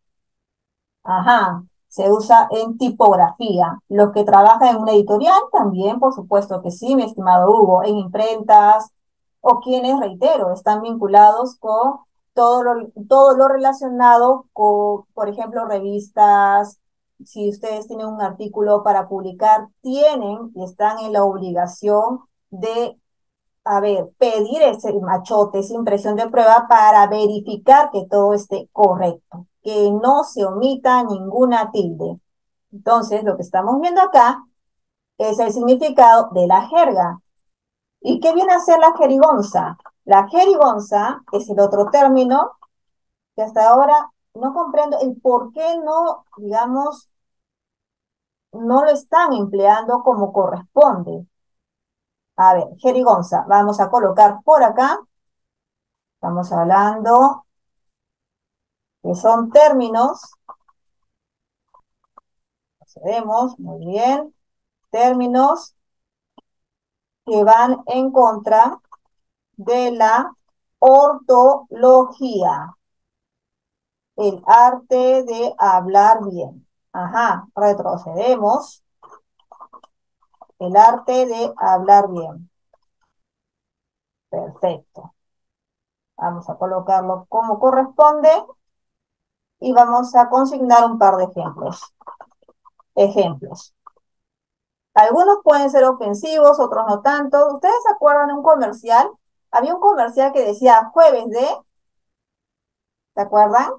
Ajá, se usa en tipografía. Los que trabajan en una editorial también, por supuesto que sí, mi estimado Hugo, en imprentas o quienes, reitero, están vinculados con todo todo lo relacionado con, por ejemplo, revistas. Si ustedes tienen un artículo para publicar, tienen y están en la obligación de, a ver, pedir ese machote, esa impresión de prueba para verificar que todo esté correcto que no se omita ninguna tilde. Entonces, lo que estamos viendo acá es el significado de la jerga. ¿Y qué viene a ser la jerigonza? La jerigonza es el otro término que hasta ahora no comprendo el por qué no, digamos, no lo están empleando como corresponde. A ver, jerigonza, vamos a colocar por acá. Estamos hablando que son términos, procedemos, muy bien, términos que van en contra de la ortología, el arte de hablar bien. Ajá, retrocedemos. El arte de hablar bien. Perfecto. Vamos a colocarlo como corresponde y vamos a consignar un par de ejemplos. Ejemplos. Algunos pueden ser ofensivos, otros no tanto. ¿Ustedes se acuerdan de un comercial? Había un comercial que decía jueves de... ¿Se acuerdan?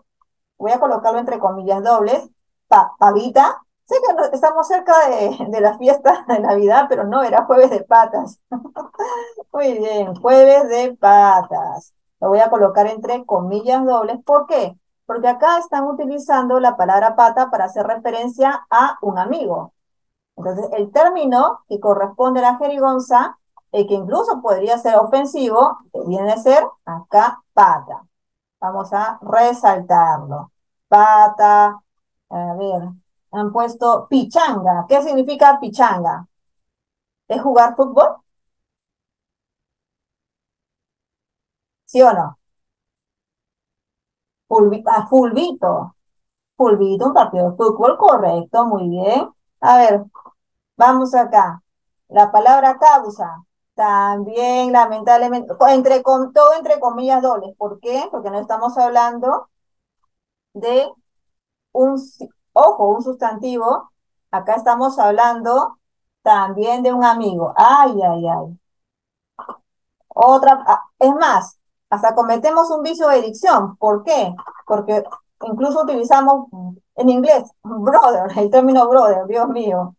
Voy a colocarlo entre comillas dobles. Pa, pavita. Sé que estamos cerca de, de la fiesta de Navidad, pero no, era jueves de patas. Muy bien, jueves de patas. Lo voy a colocar entre comillas dobles. ¿Por qué? porque acá están utilizando la palabra pata para hacer referencia a un amigo. Entonces, el término que corresponde a la jerigonza, y que incluso podría ser ofensivo, viene a ser acá pata. Vamos a resaltarlo. Pata, a ver, han puesto pichanga. ¿Qué significa pichanga? ¿Es jugar fútbol? ¿Sí o no? a Fulvito. Fulvito, un partido de fútbol, correcto, muy bien. A ver, vamos acá. La palabra causa, también lamentablemente, entre, con, todo entre comillas dobles. ¿Por qué? Porque no estamos hablando de un, ojo, un sustantivo. Acá estamos hablando también de un amigo. Ay, ay, ay. Otra, ah, es más, hasta cometemos un vicio de dicción. ¿Por qué? Porque incluso utilizamos en inglés brother, el término brother, Dios mío.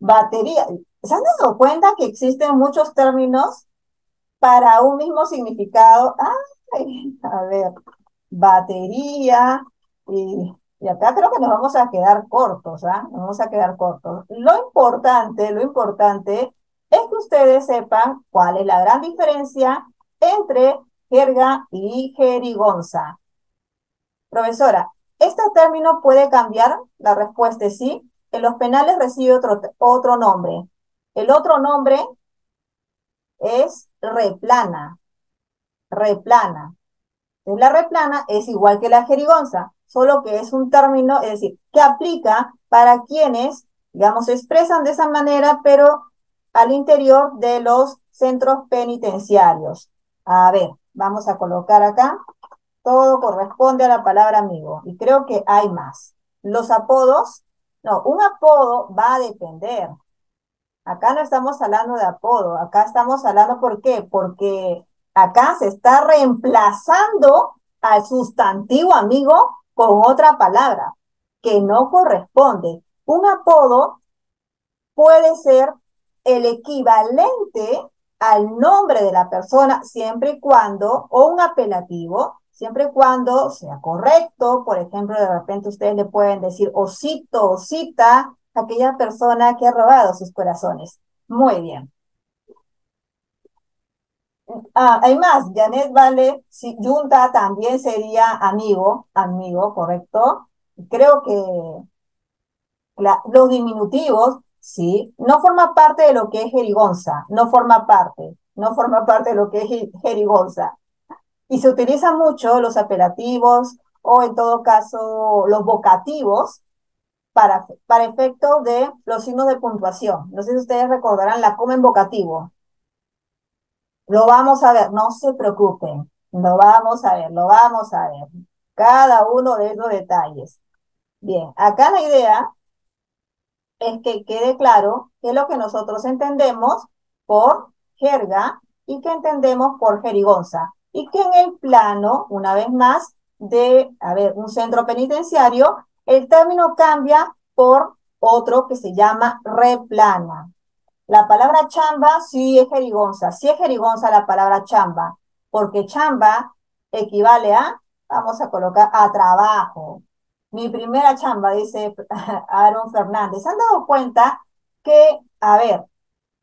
Batería. ¿Se han dado cuenta que existen muchos términos para un mismo significado? Ay, a ver, batería y, y acá creo que nos vamos a quedar cortos, ¿ah? Nos vamos a quedar cortos. Lo importante, lo importante es que ustedes sepan cuál es la gran diferencia entre jerga y jerigonza. Profesora, ¿este término puede cambiar? La respuesta es sí. En los penales recibe otro, otro nombre. El otro nombre es replana. Replana. La replana es igual que la jerigonza, solo que es un término, es decir, que aplica para quienes, digamos, expresan de esa manera, pero al interior de los centros penitenciarios. A ver, vamos a colocar acá todo corresponde a la palabra amigo. Y creo que hay más. Los apodos, no, un apodo va a depender. Acá no estamos hablando de apodo, acá estamos hablando, ¿por qué? Porque acá se está reemplazando al sustantivo amigo con otra palabra que no corresponde. Un apodo puede ser el equivalente al nombre de la persona siempre y cuando, o un apelativo, siempre y cuando sea correcto. Por ejemplo, de repente ustedes le pueden decir osito, osita, aquella persona que ha robado sus corazones. Muy bien. Ah, hay más, Janet Vale, si Junta también sería amigo, amigo, correcto. Creo que los diminutivos, sí, no forma parte de lo que es jerigonza, no forma parte, no forma parte de lo que es jerigonza. Y se utilizan mucho los apelativos o en todo caso los vocativos para, para efectos de los signos de puntuación. No sé si ustedes recordarán la coma en vocativo. Lo vamos a ver, no se preocupen, lo vamos a ver, lo vamos a ver. Cada uno de esos detalles. Bien, acá la idea es que quede claro qué es lo que nosotros entendemos por jerga y qué entendemos por jerigonza y que en el plano, una vez más, de, a ver, un centro penitenciario, el término cambia por otro que se llama replana. La palabra chamba sí es jerigonza, sí es jerigonza la palabra chamba, porque chamba equivale a, vamos a colocar, a trabajo. Mi primera chamba, dice Aaron Fernández. ¿Se han dado cuenta que, a ver,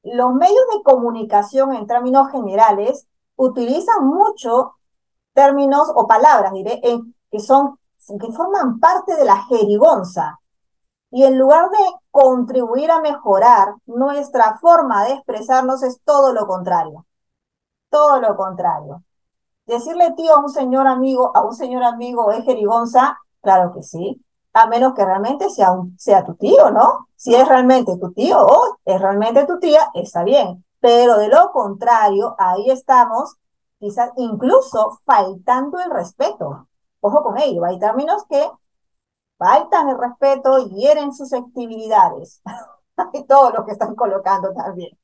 los medios de comunicación en términos generales utilizan mucho términos o palabras, diré, que son, que forman parte de la jerigonza. Y en lugar de contribuir a mejorar nuestra forma de expresarnos es todo lo contrario. Todo lo contrario. Decirle tío a un señor amigo, a un señor amigo es jerigonza, claro que sí, a menos que realmente sea, un, sea tu tío, ¿no? Si es realmente tu tío o es realmente tu tía, está bien. Pero de lo contrario, ahí estamos, quizás incluso faltando el respeto. Ojo con ello, hay términos que faltan el respeto, hieren susceptibilidades. y todo lo que están colocando también.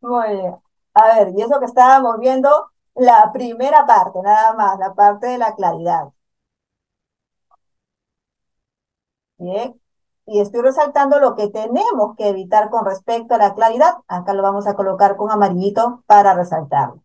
Muy bien. A ver, y eso que estábamos viendo, la primera parte, nada más, la parte de la claridad. Bien, y estoy resaltando lo que tenemos que evitar con respecto a la claridad. Acá lo vamos a colocar con amarillito para resaltarlo.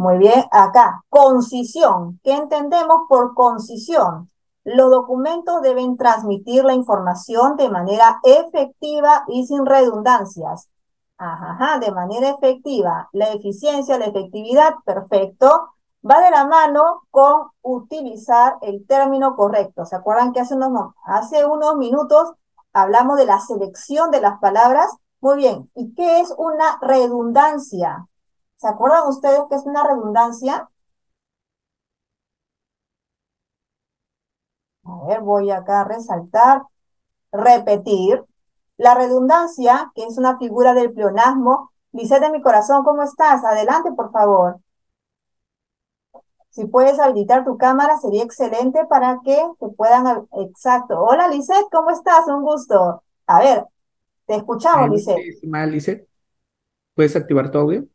Muy bien, acá, concisión. ¿Qué entendemos por concisión? Los documentos deben transmitir la información de manera efectiva y sin redundancias. Ajá, de manera efectiva. La eficiencia, la efectividad, perfecto. Va de la mano con utilizar el término correcto. ¿Se acuerdan que hace unos, hace unos minutos hablamos de la selección de las palabras. Muy bien, ¿y qué es una redundancia? ¿Se acuerdan ustedes qué es una redundancia? A ver, voy acá a resaltar, repetir. La redundancia, que es una figura del pleonasmo. Lisette de mi corazón, ¿cómo estás? Adelante, por favor. Si puedes habilitar tu cámara, sería excelente para que te puedan... Exacto. Hola, Lisette, ¿cómo estás? Un gusto. A ver, te escuchamos, Lisette. Lisette. ¿Puedes activar tu audio?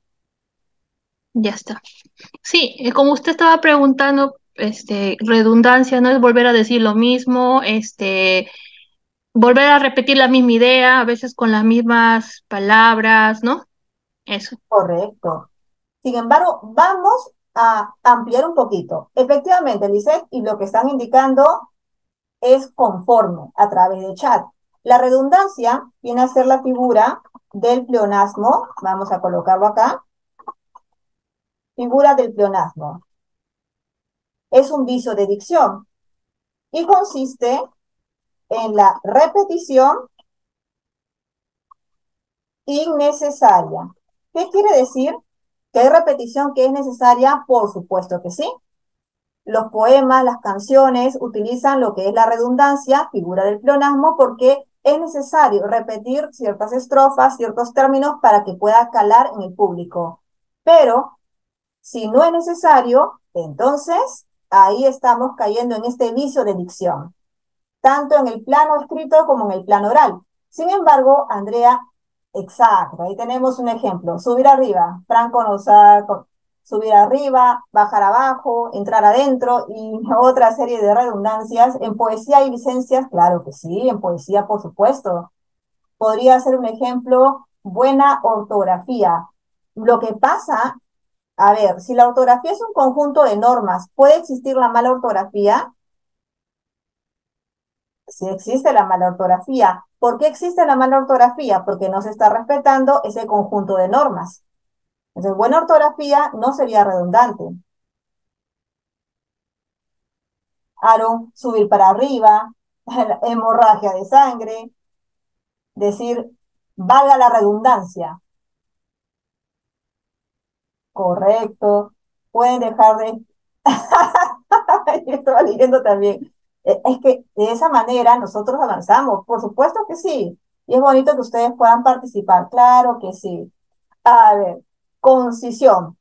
Ya está. Sí, eh, como usted estaba preguntando, este, redundancia no es volver a decir lo mismo, este, volver a repetir la misma idea, a veces con las mismas palabras, ¿no? Eso. Correcto. Sin embargo, vamos a ampliar un poquito. Efectivamente, Lisette, y lo que están indicando es conforme a través de chat. La redundancia viene a ser la figura del pleonasmo. Vamos a colocarlo acá. Figura del pleonasmo. Es un vicio de dicción y consiste en la repetición innecesaria. ¿Qué quiere decir? ¿Que hay repetición que es necesaria? Por supuesto que sí. Los poemas, las canciones utilizan lo que es la redundancia, figura del pleonasmo, porque es necesario repetir ciertas estrofas, ciertos términos para que pueda calar en el público. Pero si no es necesario, entonces ahí estamos cayendo en este vicio de dicción, tanto en el plano escrito como en el plano oral. Sin embargo, Andrea, exacto, ahí tenemos un ejemplo. Subir arriba, Franco nos ha subir arriba, bajar abajo, entrar adentro y otra serie de redundancias. En poesía y licencias, claro que sí, en poesía por supuesto. Podría ser un ejemplo, buena ortografía. Lo que pasa, a ver, si la ortografía es un conjunto de normas, ¿puede existir la mala ortografía? Si existe la mala ortografía. ¿Por qué existe la mala ortografía? Porque no se está respetando ese conjunto de normas. Entonces, buena ortografía no sería redundante. Aaron, subir para arriba, hemorragia de sangre, decir, valga la redundancia. Correcto. Pueden dejar de... estaba leyendo también. E, es que de esa manera nosotros avanzamos. Por supuesto que sí. Y es bonito que ustedes puedan participar. Claro que sí. A ver, concisión,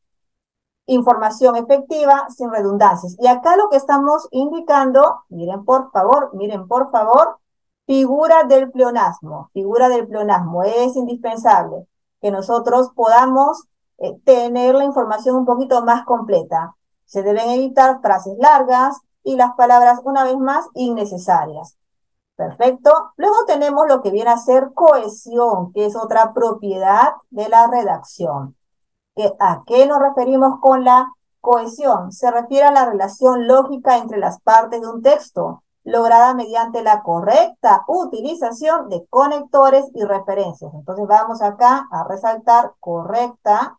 información efectiva sin redundancias. Y acá lo que estamos indicando, miren por favor, miren por favor, figura del pleonasmo. Figura del pleonasmo es indispensable que nosotros podamos eh, tener la información un poquito más completa. Se deben evitar frases largas y las palabras, una vez más, innecesarias. Perfecto. Luego tenemos lo que viene a ser cohesión, que es otra propiedad de la redacción. ¿A qué nos referimos con la cohesión? Se refiere a la relación lógica entre las partes de un texto, lograda mediante la correcta utilización de conectores y referencias. Entonces vamos acá a resaltar correcta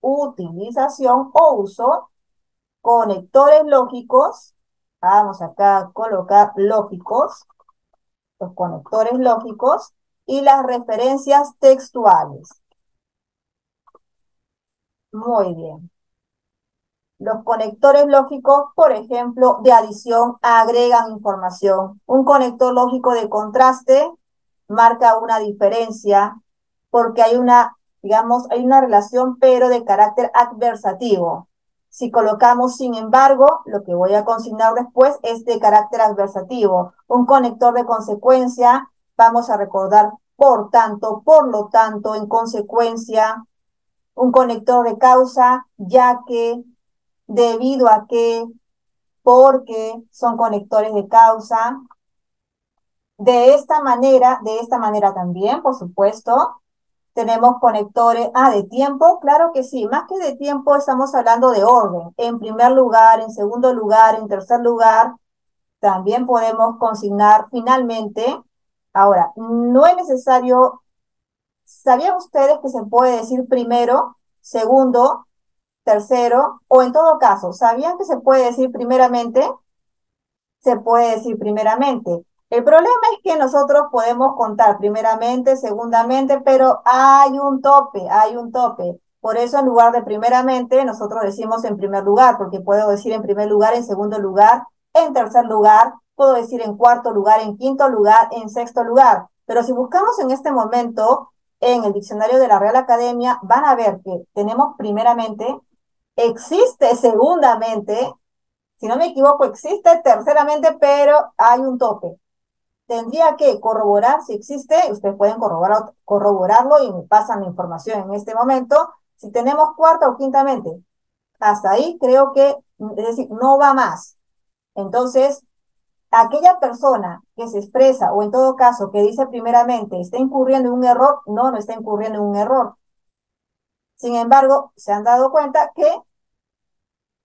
utilización o uso, conectores lógicos, vamos acá a colocar lógicos, los conectores lógicos y las referencias textuales. Muy bien. Los conectores lógicos, por ejemplo, de adición, agregan información. Un conector lógico de contraste marca una diferencia porque hay una, digamos, hay una relación, pero de carácter adversativo. Si colocamos, sin embargo, lo que voy a consignar después es de carácter adversativo. Un conector de consecuencia, vamos a recordar, por tanto, por lo tanto, en consecuencia, un conector de causa, ya que, debido a que, porque son conectores de causa. De esta manera, de esta manera también, por supuesto, tenemos conectores, ah, de tiempo, claro que sí, más que de tiempo estamos hablando de orden. En primer lugar, en segundo lugar, en tercer lugar, también podemos consignar finalmente. Ahora, no es necesario ¿Sabían ustedes que se puede decir primero, segundo, tercero, o en todo caso, ¿sabían que se puede decir primeramente? Se puede decir primeramente. El problema es que nosotros podemos contar primeramente, segundamente, pero hay un tope, hay un tope. Por eso en lugar de primeramente, nosotros decimos en primer lugar, porque puedo decir en primer lugar, en segundo lugar, en tercer lugar, puedo decir en cuarto lugar, en quinto lugar, en sexto lugar. Pero si buscamos en este momento en el diccionario de la Real Academia, van a ver que tenemos primeramente, existe segundamente, si no me equivoco, existe terceramente, pero hay un tope. Tendría que corroborar si existe, ustedes pueden corroborar, corroborarlo y me pasan la información en este momento. Si tenemos cuarta o quintamente, hasta ahí creo que, es decir, no va más. Entonces, aquella persona que se expresa o en todo caso que dice primeramente está incurriendo en un error, no, no está incurriendo en un error. Sin embargo, se han dado cuenta que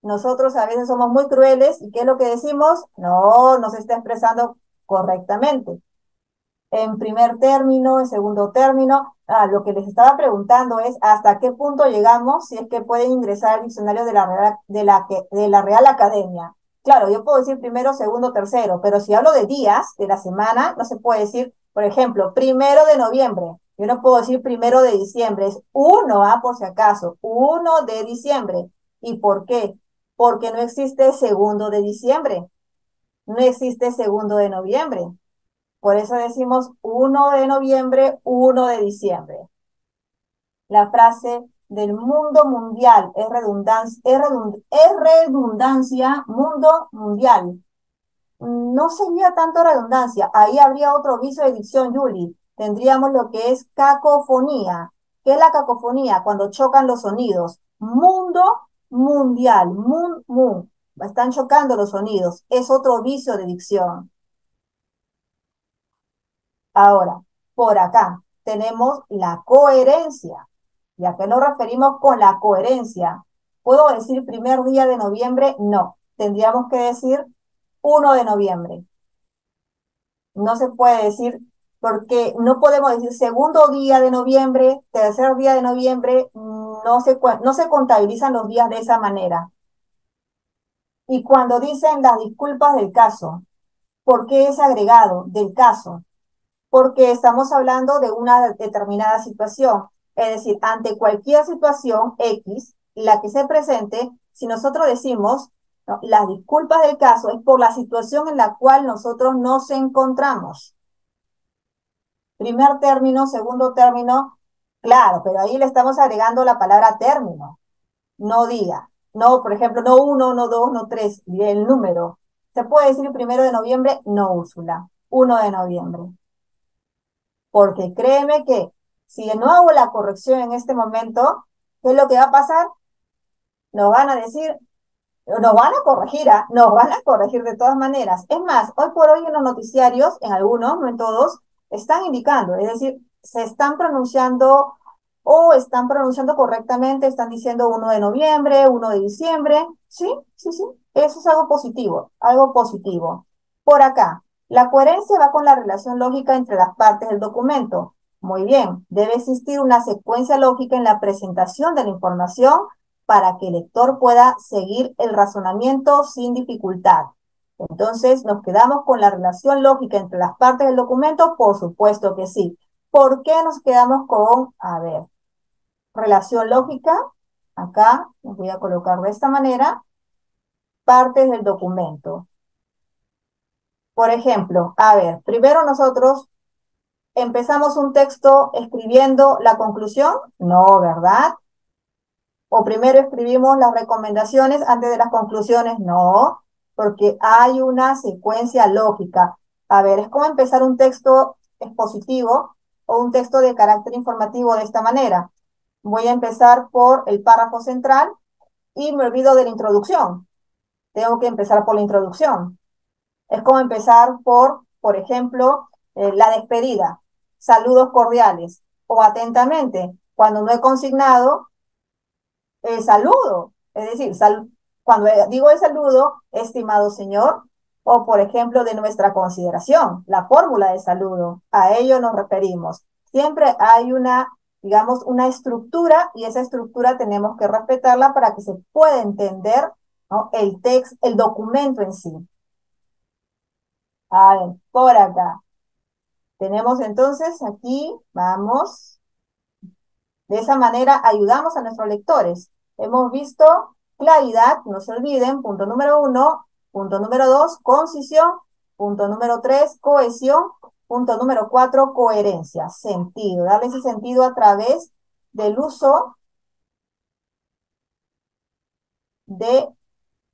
nosotros a veces somos muy crueles y ¿qué es lo que decimos? No, no se está expresando correctamente. En primer término, en segundo término, ah, lo que les estaba preguntando es hasta qué punto llegamos si es que pueden ingresar al diccionario de la Real, de la, de la Real Academia. Claro, yo puedo decir primero, segundo, tercero, pero si hablo de días de la semana, no se puede decir, por ejemplo, primero de noviembre. Yo no puedo decir primero de diciembre, es uno, ah, por si acaso, uno de diciembre. ¿Y por qué? porque no existe segundo de diciembre, no existe segundo de noviembre. Por eso decimos 1 de noviembre, 1 de diciembre. La frase del mundo mundial es redundancia, es, redundancia mundo mundial. No sería tanto redundancia, ahí habría otro viso de dicción, Julie. Tendríamos lo que es cacofonía. ¿Qué es la cacofonía? Cuando chocan los sonidos. Mundo mundial, mun, mun. Están chocando los sonidos. Es otro vicio de dicción. Ahora, por acá tenemos la coherencia. ¿Y a qué nos referimos con la coherencia? ¿Puedo decir primer día de noviembre? No. Tendríamos que decir 1 de noviembre. No se puede decir porque no podemos decir segundo día de noviembre, tercer día de noviembre, no se, no se contabilizan los días de esa manera. Y cuando dicen las disculpas del caso, ¿por qué es agregado del caso? Porque estamos hablando de una determinada situación. Es decir, ante cualquier situación X, la que se presente, si nosotros decimos las disculpas del caso, es por la situación en la cual nosotros nos encontramos. Primer término, segundo término, claro, pero ahí le estamos agregando la palabra término, no día. No, por ejemplo, no uno, no dos, no tres, el número. ¿Se puede decir primero de noviembre? No, Úrsula, uno de noviembre. Porque créeme que si no hago la corrección en este momento, ¿qué es lo que va a pasar? Nos van a decir, nos van a corregir, ¿ah? nos van a corregir de todas maneras. Es más, hoy por hoy en los noticiarios, en algunos, no en todos, están indicando, es decir, se están pronunciando o están pronunciando correctamente, están diciendo 1 de noviembre, 1 de diciembre, ¿sí? Sí, sí, eso es algo positivo, algo positivo. Por acá, la coherencia va con la relación lógica entre las partes del documento. Muy bien, debe existir una secuencia lógica en la presentación de la información para que el lector pueda seguir el razonamiento sin dificultad. Entonces, ¿nos quedamos con la relación lógica entre las partes del documento? Por supuesto que sí. ¿Por qué nos quedamos con, a ver, relación lógica? Acá, voy a colocar de esta manera, partes del documento. Por ejemplo, a ver, primero nosotros empezamos un texto escribiendo la conclusión, no, ¿verdad? O primero escribimos las recomendaciones antes de las conclusiones, no porque hay una secuencia lógica. A ver, es como empezar un texto expositivo o un texto de carácter informativo de esta manera. Voy a empezar por el párrafo central y me olvido de la introducción. Tengo que empezar por la introducción. Es como empezar por, por ejemplo, eh, la despedida, saludos cordiales o atentamente, cuando no he consignado el saludo. Es decir, sal cuando digo el saludo, estimado señor, o por ejemplo de nuestra consideración, la fórmula de saludo, a ello nos referimos. Siempre hay una, digamos, una estructura y esa estructura tenemos que respetarla para que se pueda entender el texto, el documento en sí. A ver, por acá. Tenemos entonces aquí, vamos, de esa manera ayudamos a nuestros lectores. Hemos visto Claridad, no se olviden, punto número uno. Punto número dos, concisión. Punto número tres, cohesión. Punto número cuatro, coherencia, sentido. Darle ese sentido a través del uso de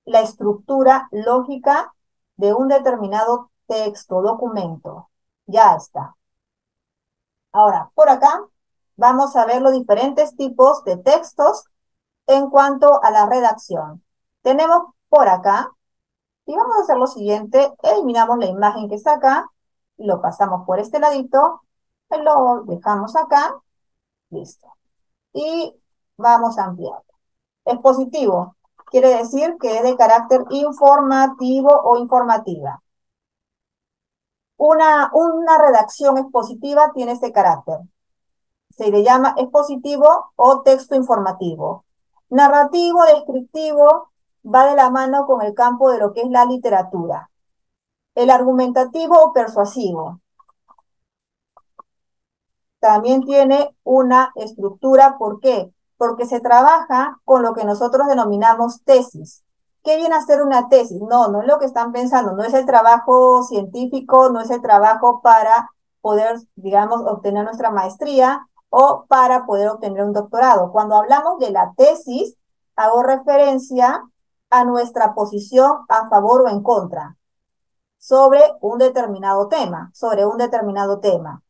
la estructura lógica de un determinado texto, documento. Ya está. Ahora, por acá vamos a ver los diferentes tipos de textos en cuanto a la redacción. Tenemos por acá, y vamos a hacer lo siguiente, eliminamos la imagen que está acá, lo pasamos por este ladito, lo dejamos acá, listo. Y vamos a ampliar. Expositivo, quiere decir que es de carácter informativo o informativa. Una, una redacción expositiva tiene este carácter. Se le llama expositivo o texto informativo. Narrativo, descriptivo, va de la mano con el campo de lo que es la literatura. El argumentativo o persuasivo. También tiene una estructura, ¿por qué? Porque se trabaja con lo que nosotros denominamos tesis. ¿Qué viene a ser una tesis? No, no es lo que están pensando, no es el trabajo científico, no es el trabajo para poder, digamos, obtener nuestra maestría o para poder obtener un doctorado. Cuando hablamos de la tesis, hago referencia a nuestra posición a favor o en contra sobre un determinado tema, sobre un determinado tema.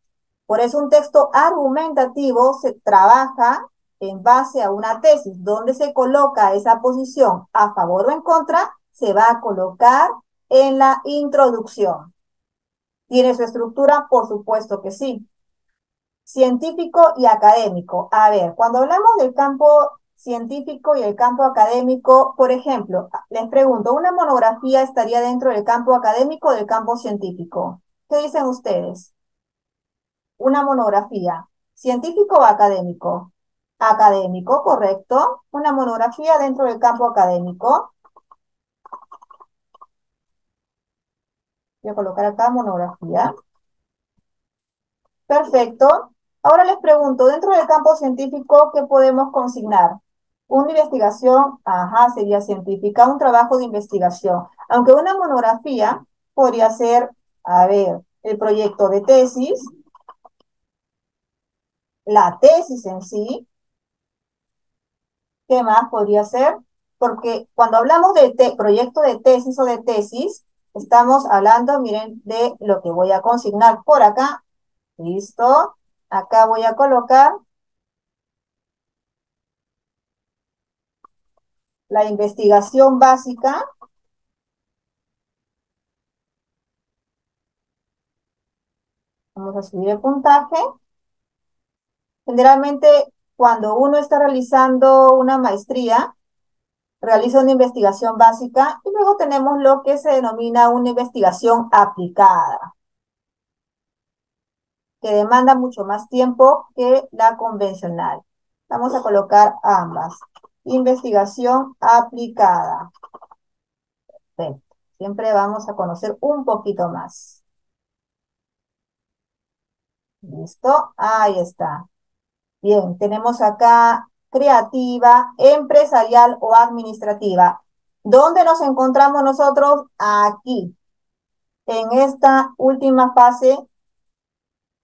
Por eso un texto argumentativo se trabaja en base a una tesis, donde se coloca esa posición a favor o en contra, se va a colocar en la introducción. ¿Tiene su estructura? Por supuesto que sí. Científico y académico. A ver, cuando hablamos del campo científico y el campo académico, por ejemplo, les pregunto, ¿una monografía estaría dentro del campo académico o del campo científico? ¿Qué dicen ustedes? Una monografía, ¿científico o académico? Académico, correcto. Una monografía dentro del campo académico. Voy a colocar acá monografía. Perfecto. Ahora les pregunto, dentro del campo científico, ¿qué podemos consignar? Una investigación, ajá, sería científica, un trabajo de investigación. Aunque una monografía podría ser, a ver, el proyecto de tesis, la tesis en sí. ¿Qué más podría ser? Porque cuando hablamos de proyecto de tesis o de tesis, estamos hablando, miren, de lo que voy a consignar por acá. Listo. Acá voy a colocar la investigación básica. Vamos a subir el puntaje. Generalmente, cuando uno está realizando una maestría, realiza una investigación básica y luego tenemos lo que se denomina una investigación aplicada, que demanda mucho más tiempo que la convencional. Vamos a colocar ambas investigación aplicada. Perfecto. Siempre vamos a conocer un poquito más. ¿Listo? Ahí está. Bien, tenemos acá creativa, empresarial o administrativa. ¿Dónde nos encontramos nosotros? Aquí. En esta última fase,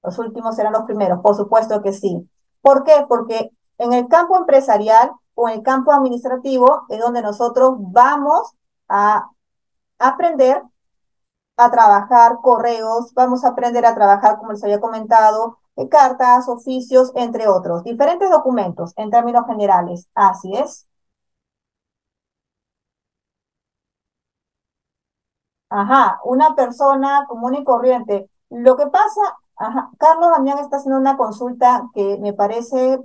los últimos serán los primeros, por supuesto que sí. ¿Por qué? Porque en el campo empresarial o en el campo administrativo es donde nosotros vamos a aprender a trabajar correos, vamos a aprender a trabajar, como les había comentado, cartas, oficios, entre otros, diferentes documentos en términos generales. Así es. Ajá, una persona común y corriente. Lo que pasa, ajá, Carlos Damián está haciendo una consulta que me parece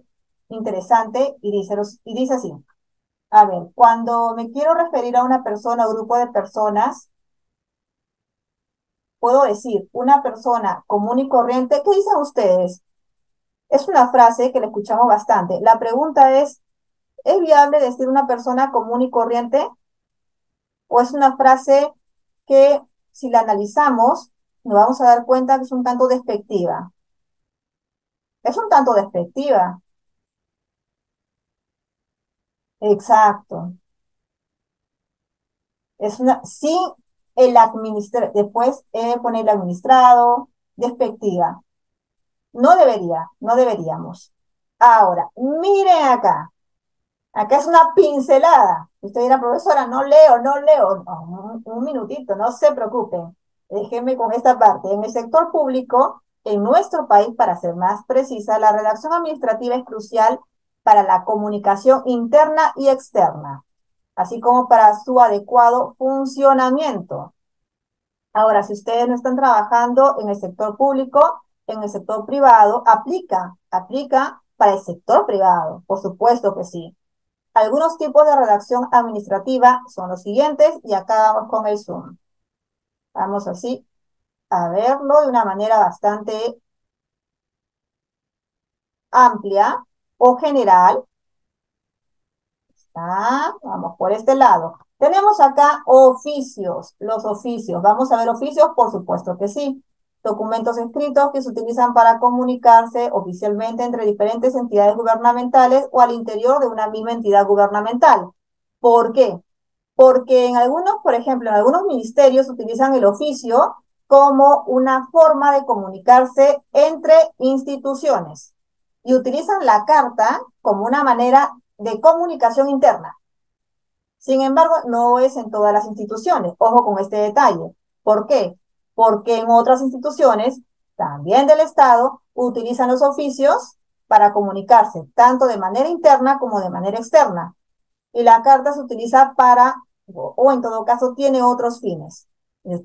interesante y dice, y dice así. A ver, cuando me quiero referir a una persona o grupo de personas, puedo decir una persona común y corriente. ¿Qué dicen ustedes? Es una frase que le escuchamos bastante. La pregunta es, ¿es viable decir una persona común y corriente? ¿O es una frase que si la analizamos nos vamos a dar cuenta que es un tanto despectiva? Es un tanto despectiva. Exacto. Es una, sí, el administra, después he poner el administrado, despectiva. No debería, no deberíamos. Ahora, miren acá. Acá es una pincelada. Usted dirá, profesora, no leo, no leo. un minutito, no se preocupen. Déjenme con esta parte. En el sector público En nuestro país, para ser más precisa, la redacción administrativa es crucial para la comunicación interna y externa, así como para su adecuado funcionamiento. Ahora, si ustedes no están trabajando en el sector público, en el sector privado, aplica, aplica para el sector privado, por supuesto que sí. Algunos tipos de redacción administrativa son los siguientes y acá vamos con el Zoom. Vamos así a verlo de una manera bastante amplia o general. vamos por este lado. Tenemos acá oficios, los oficios. ¿Vamos a ver oficios? Por supuesto que sí. Documentos escritos que se utilizan para comunicarse oficialmente entre diferentes entidades gubernamentales o al interior de una misma entidad gubernamental. ¿Por qué? Porque en algunos, por ejemplo, en algunos ministerios utilizan el oficio como una forma de comunicarse entre instituciones y utilizan la carta como una manera de comunicación interna. Sin embargo, no es en todas las instituciones. Ojo con este detalle. ¿Por qué? Porque en otras instituciones, también del Estado, utilizan los oficios para comunicarse, tanto de manera interna como de manera externa. Y la carta se utiliza para, o en todo caso, tiene otros fines.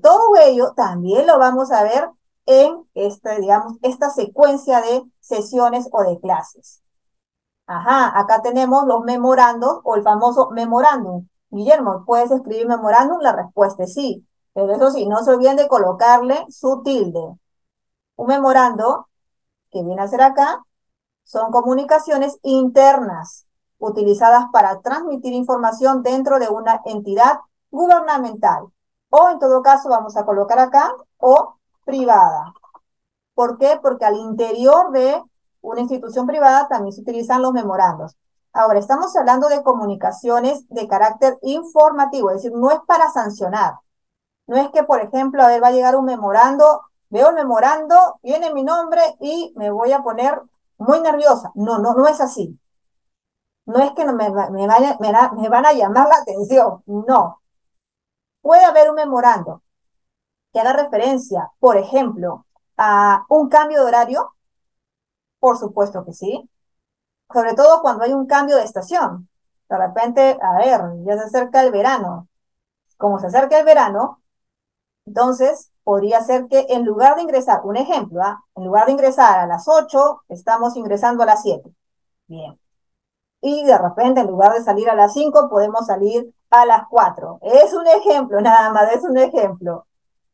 Todo ello también lo vamos a ver en esta, digamos, esta secuencia de sesiones o de clases. Ajá, acá tenemos los memorandos o el famoso memorándum. Guillermo, ¿puedes escribir memorándum? La respuesta es sí. Pero eso sí, no se olviden de colocarle su tilde. Un memorando, que viene a ser acá, son comunicaciones internas utilizadas para transmitir información dentro de una entidad gubernamental. O en todo caso vamos a colocar acá, o privada. ¿Por qué? Porque al interior de una institución privada también se utilizan los memorandos. Ahora, estamos hablando de comunicaciones de carácter informativo, es decir, no es para sancionar. No es que, por ejemplo, a ver, va a llegar un memorando, veo el memorando, viene mi nombre y me voy a poner muy nerviosa. No, no, no es así. No es que me, van a llamar la atención, no. Puede haber un memorando que haga referencia, por ejemplo, a un cambio de horario por supuesto que sí. Sobre todo cuando hay un cambio de estación. De repente, a ver, ya se acerca el verano. Como se acerca el verano, entonces podría ser que en lugar de ingresar, un ejemplo, ¿ah? en lugar de ingresar a las 8, estamos ingresando a las 7. Bien. Y de repente, en lugar de salir a las 5, podemos salir a las 4. Es un ejemplo, nada más, es un ejemplo.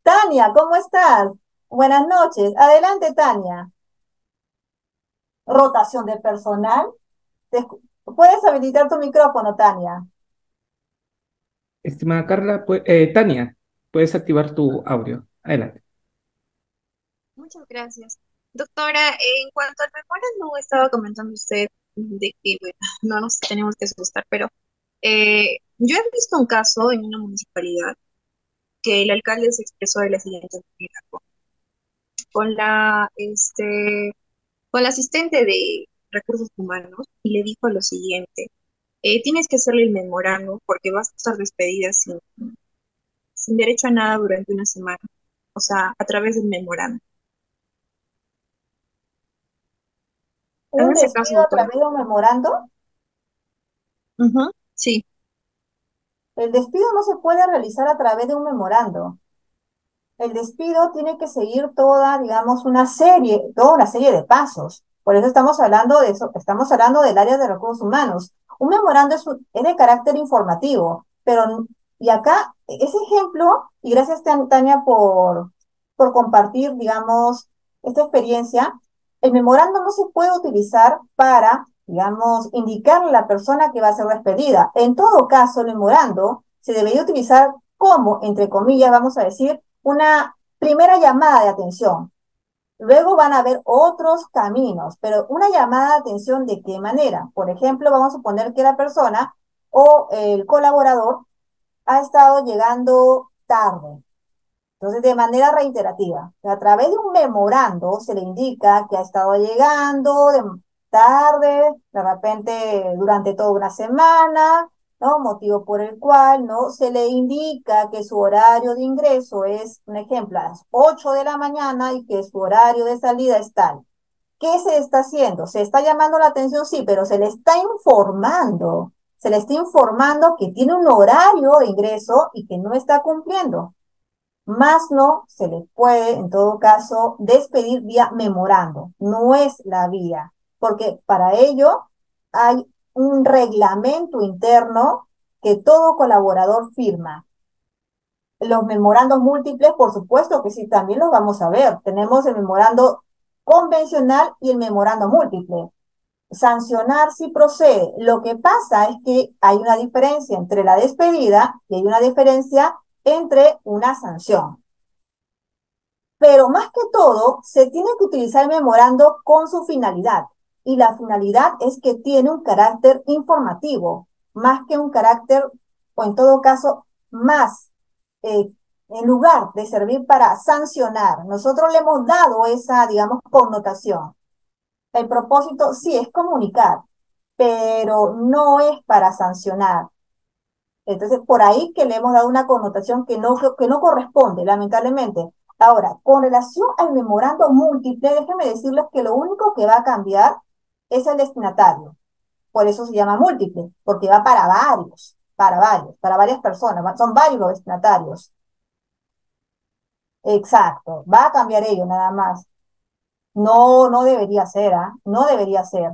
Tania, ¿cómo estás? Buenas noches. Adelante, Tania rotación de personal. ¿Puedes habilitar tu micrófono, Tania? Estimada Carla, eh, Tania, puedes activar tu audio. Adelante. Muchas gracias. Doctora, en cuanto al no estaba comentando usted de que no nos tenemos que asustar, pero eh, yo he visto un caso en una municipalidad que el alcalde se expresó de la siguiente manera con la este con el asistente de recursos humanos y le dijo lo siguiente, eh, tienes que hacerle el memorando porque vas a estar despedida sin, sin derecho a nada durante una semana, o sea, a través del memorando. ¿Un despido a través de un memorando? sí. El despido no se puede realizar a través de un memorando el despido tiene que seguir toda, digamos, una serie, toda una serie de pasos. Por eso estamos hablando de eso, estamos hablando del área de recursos humanos. Un memorando es, de carácter informativo, pero, y acá, ese ejemplo, y gracias Tania por, por compartir, digamos, esta experiencia, el memorando no se puede utilizar para, digamos, indicarle a la persona que va a ser despedida. En todo caso, el memorando se debería utilizar como, entre comillas, vamos a decir, una primera llamada de atención. Luego van a haber otros caminos, pero una llamada de atención de qué manera. Por ejemplo, vamos a suponer que la persona o el colaborador ha estado llegando tarde. Entonces, de manera reiterativa, a través de un memorando se le indica que ha estado llegando tarde, de repente durante toda una semana, ¿no? Motivo por el cual, ¿no? Se le indica que su horario de ingreso es, un ejemplo, a las 8 de la mañana y que su horario de salida es tal. ¿Qué se está haciendo? Se está llamando la atención, sí, pero se le está informando, se le está informando que tiene un horario de ingreso y que no está cumpliendo. Más no se le puede, en todo caso, despedir vía memorando. No es la vía, porque para ello hay un reglamento interno que todo colaborador firma. Los memorandos múltiples, por supuesto que sí, también los vamos a ver. Tenemos el memorando convencional y el memorando múltiple. Sancionar si procede. Lo que pasa es que hay una diferencia entre la despedida y hay una diferencia entre una sanción. Pero más que todo, se tiene que utilizar el memorando con su finalidad. Y la finalidad es que tiene un carácter informativo, más que un carácter, o en todo caso, más, eh, en lugar de servir para sancionar. Nosotros le hemos dado esa, digamos, connotación. El propósito sí es comunicar, pero no es para sancionar. Entonces, por ahí que le hemos dado una connotación que no, que no corresponde, lamentablemente. Ahora, con relación al memorando múltiple, déjenme decirles que lo único que va a cambiar es el destinatario. Por eso se llama múltiple, porque va para varios, para varios, para varias personas, son varios los destinatarios. Exacto, va a cambiar ello nada más. No, no debería ser, ¿ah? No debería ser.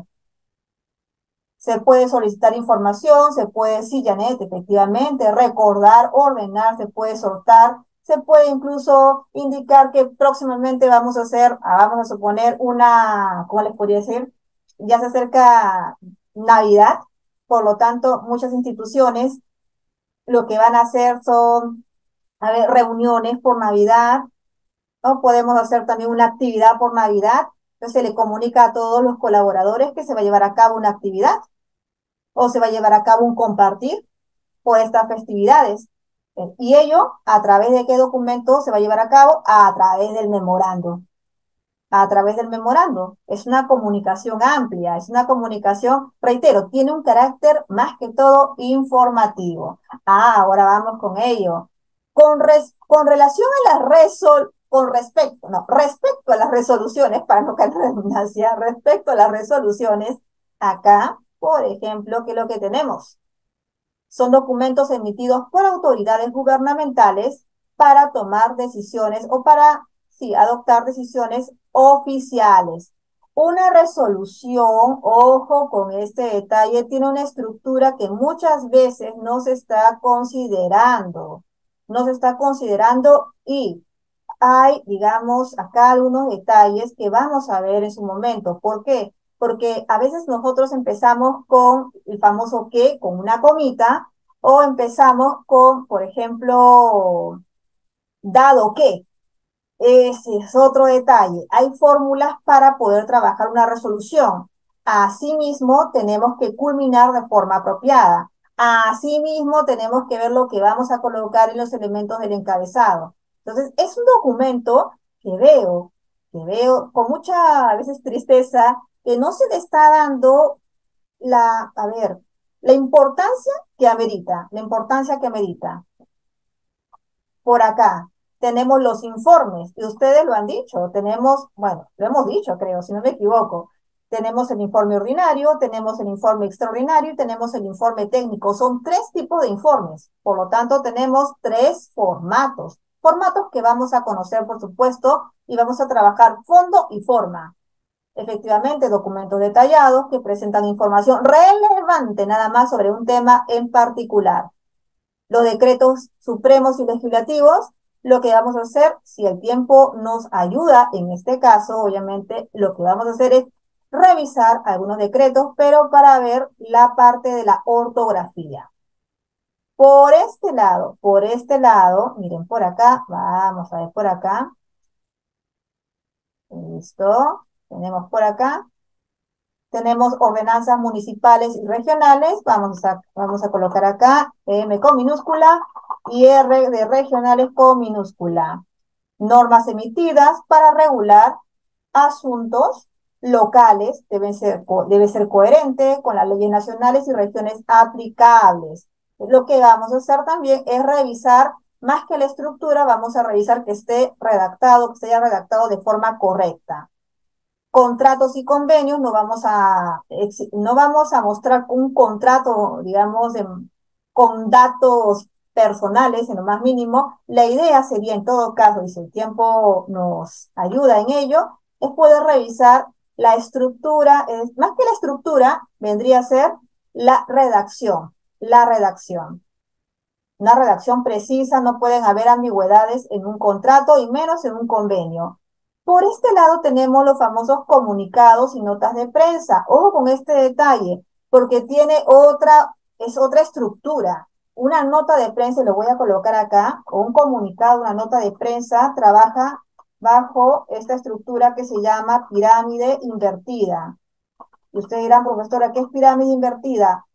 Se puede solicitar información, se puede, sí, Janet, efectivamente, recordar, ordenar, se puede soltar, se puede incluso indicar que próximamente vamos a hacer, ah, vamos a suponer una, ¿cómo les podría decir? Ya se acerca Navidad, por lo tanto, muchas instituciones lo que van a hacer son, reuniones por Navidad, ¿no? Podemos hacer también una actividad por Navidad, entonces se le comunica a todos los colaboradores que se va a llevar a cabo una actividad o se va a llevar a cabo un compartir por estas festividades. Eh, y ello, ¿a través de qué documento se va a llevar a cabo? A través del memorando. A través del memorando. Es una comunicación amplia, es una comunicación, reitero, tiene un carácter más que todo informativo. Ah, ahora vamos con ello. Con, con relación a la resol con respecto, no, respecto a las resoluciones, para no caer redundancia, respecto a las resoluciones, acá por ejemplo, que lo que tenemos son documentos emitidos por autoridades gubernamentales para tomar decisiones o para, sí, adoptar decisiones oficiales. Una resolución, ojo con este detalle, tiene una estructura que muchas veces no se está considerando, no se está considerando y hay, digamos, acá algunos detalles que vamos a ver en su momento. ¿Por qué? porque a veces nosotros empezamos con el famoso qué, con una comita, o empezamos con, por ejemplo, dado que. Ese es otro detalle. Hay fórmulas para poder trabajar una resolución. Asimismo, tenemos que culminar de forma apropiada. Asimismo, tenemos que ver lo que vamos a colocar en los elementos del encabezado. Entonces, es un documento que veo, que veo con mucha, a veces, tristeza, que no se le está dando la, a ver, la importancia que amerita, la importancia que amerita. Por acá tenemos los informes, y ustedes lo han dicho, tenemos, bueno, lo hemos dicho, creo, si no me equivoco. Tenemos el informe ordinario, tenemos el informe extraordinario y tenemos el informe técnico. Son tres tipos de informes. Por lo tanto, tenemos tres formatos. Formatos que vamos a conocer, por supuesto, y vamos a trabajar fondo y forma. Efectivamente, documentos detallados que presentan información relevante nada más sobre un tema en particular. Los decretos supremos y legislativos, lo que vamos a hacer, si el tiempo nos ayuda, en este caso, obviamente, lo que vamos a hacer es revisar algunos decretos, pero para ver la parte de la ortografía. Por este lado, por este lado, miren por acá, vamos a ver por acá. Listo. Tenemos por acá. Tenemos ordenanzas municipales y regionales. Vamos a, vamos a colocar acá M con minúscula y R de regionales con minúscula. Normas emitidas para regular asuntos locales. Deben ser, debe ser coherente con las leyes nacionales y regiones aplicables. Lo que vamos a hacer también es revisar, más que la estructura, vamos a revisar que esté redactado, que esté redactado de forma correcta. Contratos y convenios, no vamos a, no vamos a mostrar un contrato, digamos, con datos personales en lo más mínimo. La idea sería, en todo caso, y si el tiempo nos ayuda en ello, es poder revisar la estructura, más que la estructura, vendría a ser la redacción, la redacción. Una redacción precisa, no pueden haber ambigüedades en un contrato y menos en un convenio. Por este lado tenemos los famosos comunicados y notas de prensa. Ojo con este detalle, porque tiene otra, es otra estructura. Una nota de prensa, lo voy a colocar acá, o un comunicado, una nota de prensa, trabaja bajo esta estructura que se llama pirámide invertida. Y ustedes dirán, profesora, ¿qué es pirámide invertida?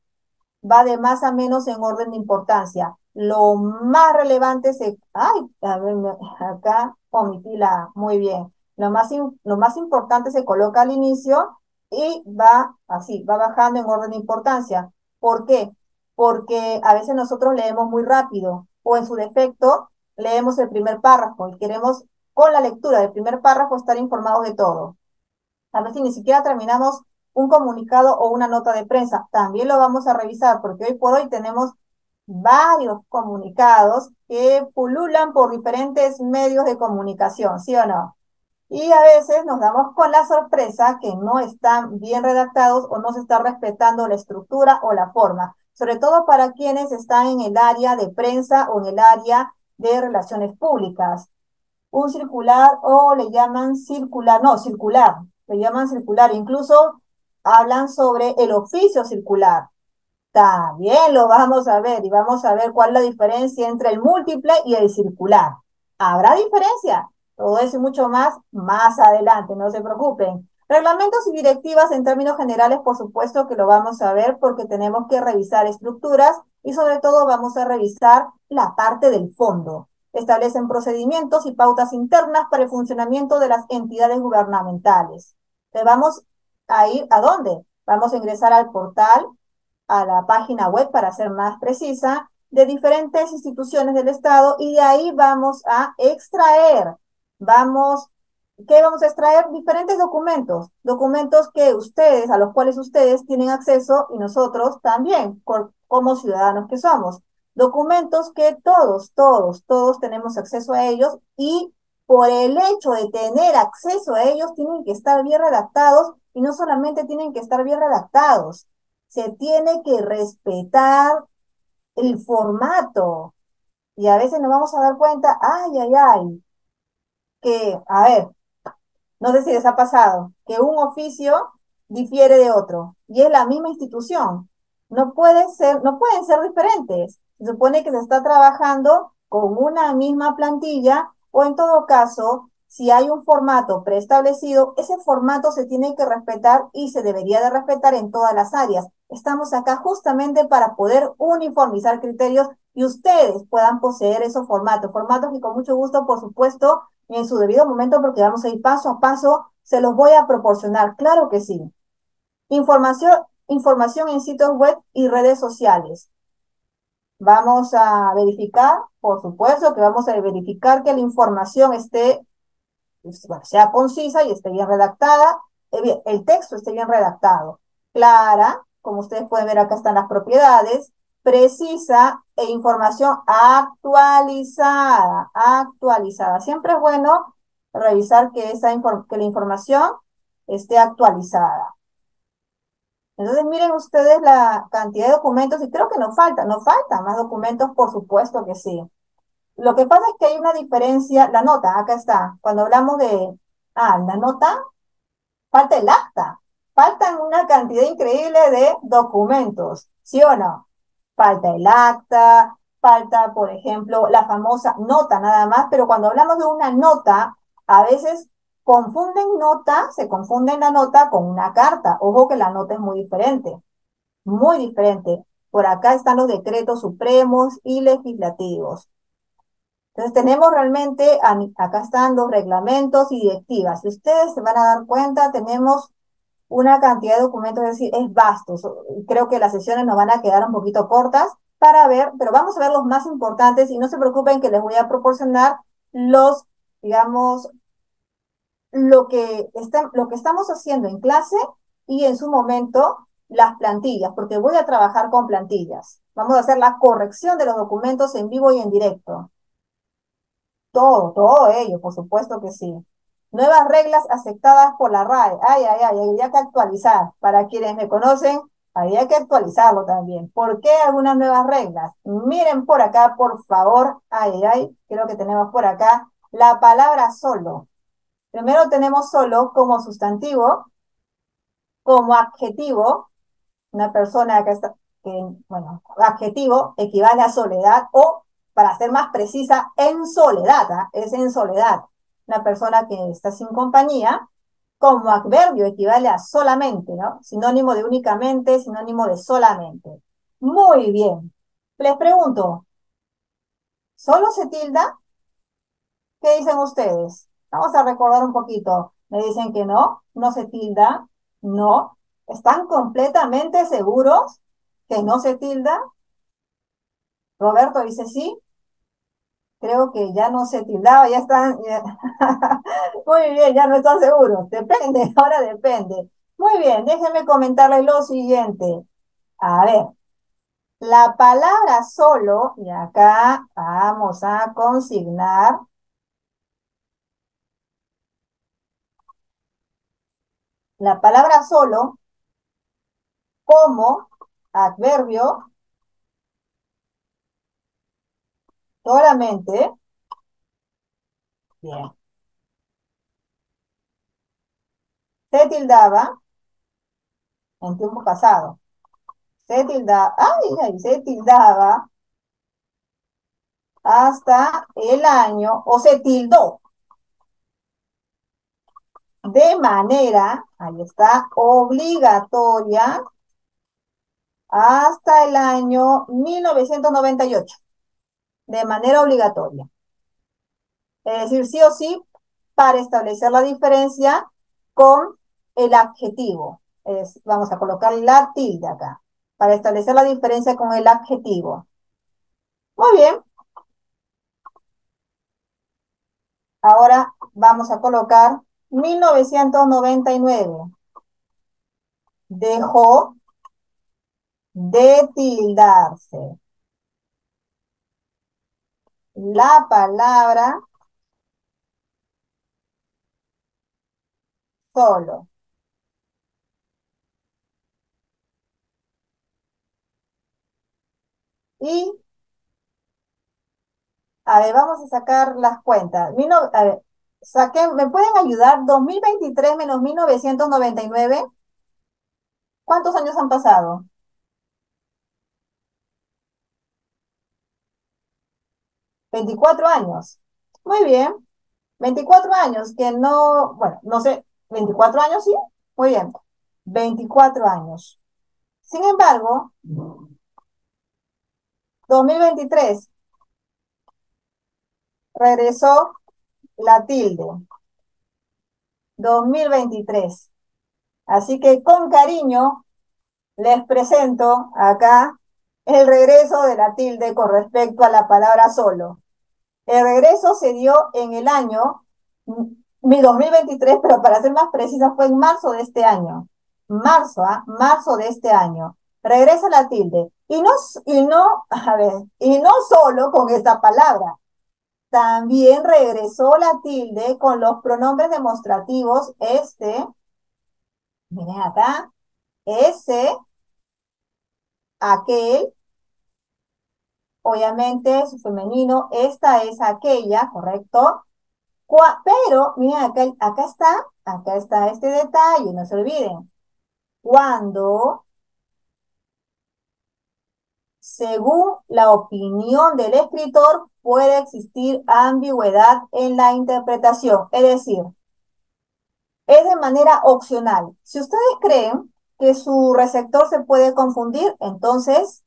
Va de más a menos en orden de importancia. Lo más relevante se... Ay, a ver, acá omití. Muy bien. Lo más, lo más importante se coloca al inicio y va así, va bajando en orden de importancia. ¿Por qué? Porque a veces nosotros leemos muy rápido o en su defecto leemos el primer párrafo y queremos con la lectura del primer párrafo estar informados de todo. A veces ni siquiera terminamos un comunicado o una nota de prensa. También lo vamos a revisar porque hoy por hoy tenemos varios comunicados que pululan por diferentes medios de comunicación, ¿sí o no? Y a veces nos damos con la sorpresa que no están bien redactados o no se está respetando la estructura o la forma, sobre todo para quienes están en el área de prensa o en el área de relaciones públicas un circular o le llaman circular, no, circular, le llaman circular, incluso hablan sobre el oficio circular. También lo vamos a ver y vamos a ver cuál es la diferencia entre el múltiple y el circular. ¿Habrá diferencia? Todo eso y mucho más más adelante, no se preocupen. Reglamentos y directivas en términos generales, por supuesto que lo vamos a ver porque tenemos que revisar estructuras y sobre todo vamos a revisar la parte del fondo establecen procedimientos y pautas internas para el funcionamiento de las entidades gubernamentales. Vamos a ir a dónde? Vamos a ingresar al portal, a la página web para ser más precisa, de diferentes instituciones del Estado y de ahí vamos a extraer, vamos, ¿qué vamos a extraer? Diferentes documentos, documentos que ustedes, a los cuales ustedes tienen acceso y nosotros también, como ciudadanos que somos documentos que todos, todos, todos tenemos acceso a ellos y por el hecho de tener acceso a ellos tienen que estar bien redactados y no solamente tienen que estar bien redactados, se tiene que respetar el formato. Y a veces nos vamos a dar cuenta, ay, ay, ay, que, a ver, no sé si les ha pasado, que un oficio difiere de otro y es la misma institución. No puede ser, no pueden ser diferentes. Se supone que se está trabajando con una misma plantilla o en todo caso, si hay un formato preestablecido, ese formato se tiene que respetar y se debería de respetar en todas las áreas. Estamos acá justamente para poder uniformizar criterios y ustedes puedan poseer esos formatos, formatos que con mucho gusto, por supuesto, en su debido momento, porque vamos a ir paso a paso, se los voy a proporcionar, claro que sí. Información, información en sitios web y redes sociales. Vamos a verificar, por supuesto que vamos a verificar que la información esté, sea concisa y esté bien redactada, eh, el texto esté bien redactado. Clara, como ustedes pueden ver acá están las propiedades, precisa e información actualizada, actualizada. Siempre es bueno revisar que, esa que la información esté actualizada. Entonces miren ustedes la cantidad de documentos y creo que nos falta, nos faltan más documentos, por supuesto que sí. Lo que pasa es que hay una diferencia, la nota, acá está, cuando hablamos de, ah, la nota, falta el acta, faltan una cantidad increíble de documentos, ¿sí o no? Falta el acta, falta, por ejemplo, la famosa nota nada más, pero cuando hablamos de una nota, a veces Confunden nota, se confunden la nota con una carta. Ojo que la nota es muy diferente, muy diferente. Por acá están los decretos supremos y legislativos. Entonces tenemos realmente, acá están los reglamentos y directivas. Si ustedes se van a dar cuenta, tenemos una cantidad de documentos, es decir, es vasto. Creo que las sesiones nos van a quedar un poquito cortas, para ver, pero vamos a ver los más importantes y no se preocupen que les voy a proporcionar los, digamos, lo que, está, lo que estamos haciendo en clase y en su momento las plantillas, porque voy a trabajar con plantillas. Vamos a hacer la corrección de los documentos en vivo y en directo. Todo, todo ello, por supuesto que sí. Nuevas reglas aceptadas por la RAE. Ay, ay, ay, había que actualizar. Para quienes me conocen, había que actualizarlo también. ¿Por qué algunas nuevas reglas? Miren por acá, por favor. Ay, ay, creo que tenemos por acá la palabra solo. Primero tenemos solo como sustantivo, como adjetivo, una persona que está, bueno, adjetivo equivale a soledad o, para ser más precisa, en soledad, ¿ah? es en soledad. Una persona que está sin compañía, como adverbio equivale a solamente, ¿no? Sinónimo de únicamente, sinónimo de solamente. Muy bien. Les pregunto, ¿solo se tilda? ¿Qué dicen ustedes? Vamos a recordar un poquito. Me dicen que no, no se tilda, no. ¿Están completamente seguros que no se tilda? Roberto dice sí. Creo que ya no se tildaba, ya están. Muy bien, ya no están seguros. Depende, ahora depende. Muy bien, déjenme comentarles lo siguiente. A ver, la palabra solo, y acá vamos a consignar la palabra solo como adverbio solamente. Bien. Se tildaba en tiempo pasado. Se tildaba, ay, se tildaba hasta el año, o se tildó de manera, ahí está, obligatoria hasta el año 1998, de manera obligatoria. Es decir, sí o sí, para establecer la diferencia con el adjetivo. vamos a colocar la tilde acá, para establecer la diferencia con el adjetivo. Muy bien. Ahora vamos a colocar 1999. Dejó de tildarse. La palabra solo. Y, a ver, vamos a sacar las cuentas. a ver, ¿me pueden ayudar? 2023 menos 1999. ¿Cuántos años han pasado? 24 años. Muy bien. 24 años que no, bueno, no sé, 24 años, sí. Muy bien. 24 años. Sin embargo, 2023 regresó la tilde. 2023. Así que con cariño les presento acá el regreso de la tilde con respecto a la palabra solo. El regreso se dio en el año 2023, pero para ser más precisa fue en marzo de este año. Marzo, ¿ah? Marzo de este año. Regresa la tilde. Y no, y no, a ver, y no solo con esta palabra, también regresó la tilde con los pronombres demostrativos este, miren acá, ese, aquel, obviamente su femenino, esta es aquella, ¿correcto? pero, miren acá, acá está, acá está este detalle, no se olviden. Cuando según la opinión del escritor, puede existir ambigüedad en la interpretación, es decir, es de manera opcional. Si ustedes creen que su receptor se puede confundir, entonces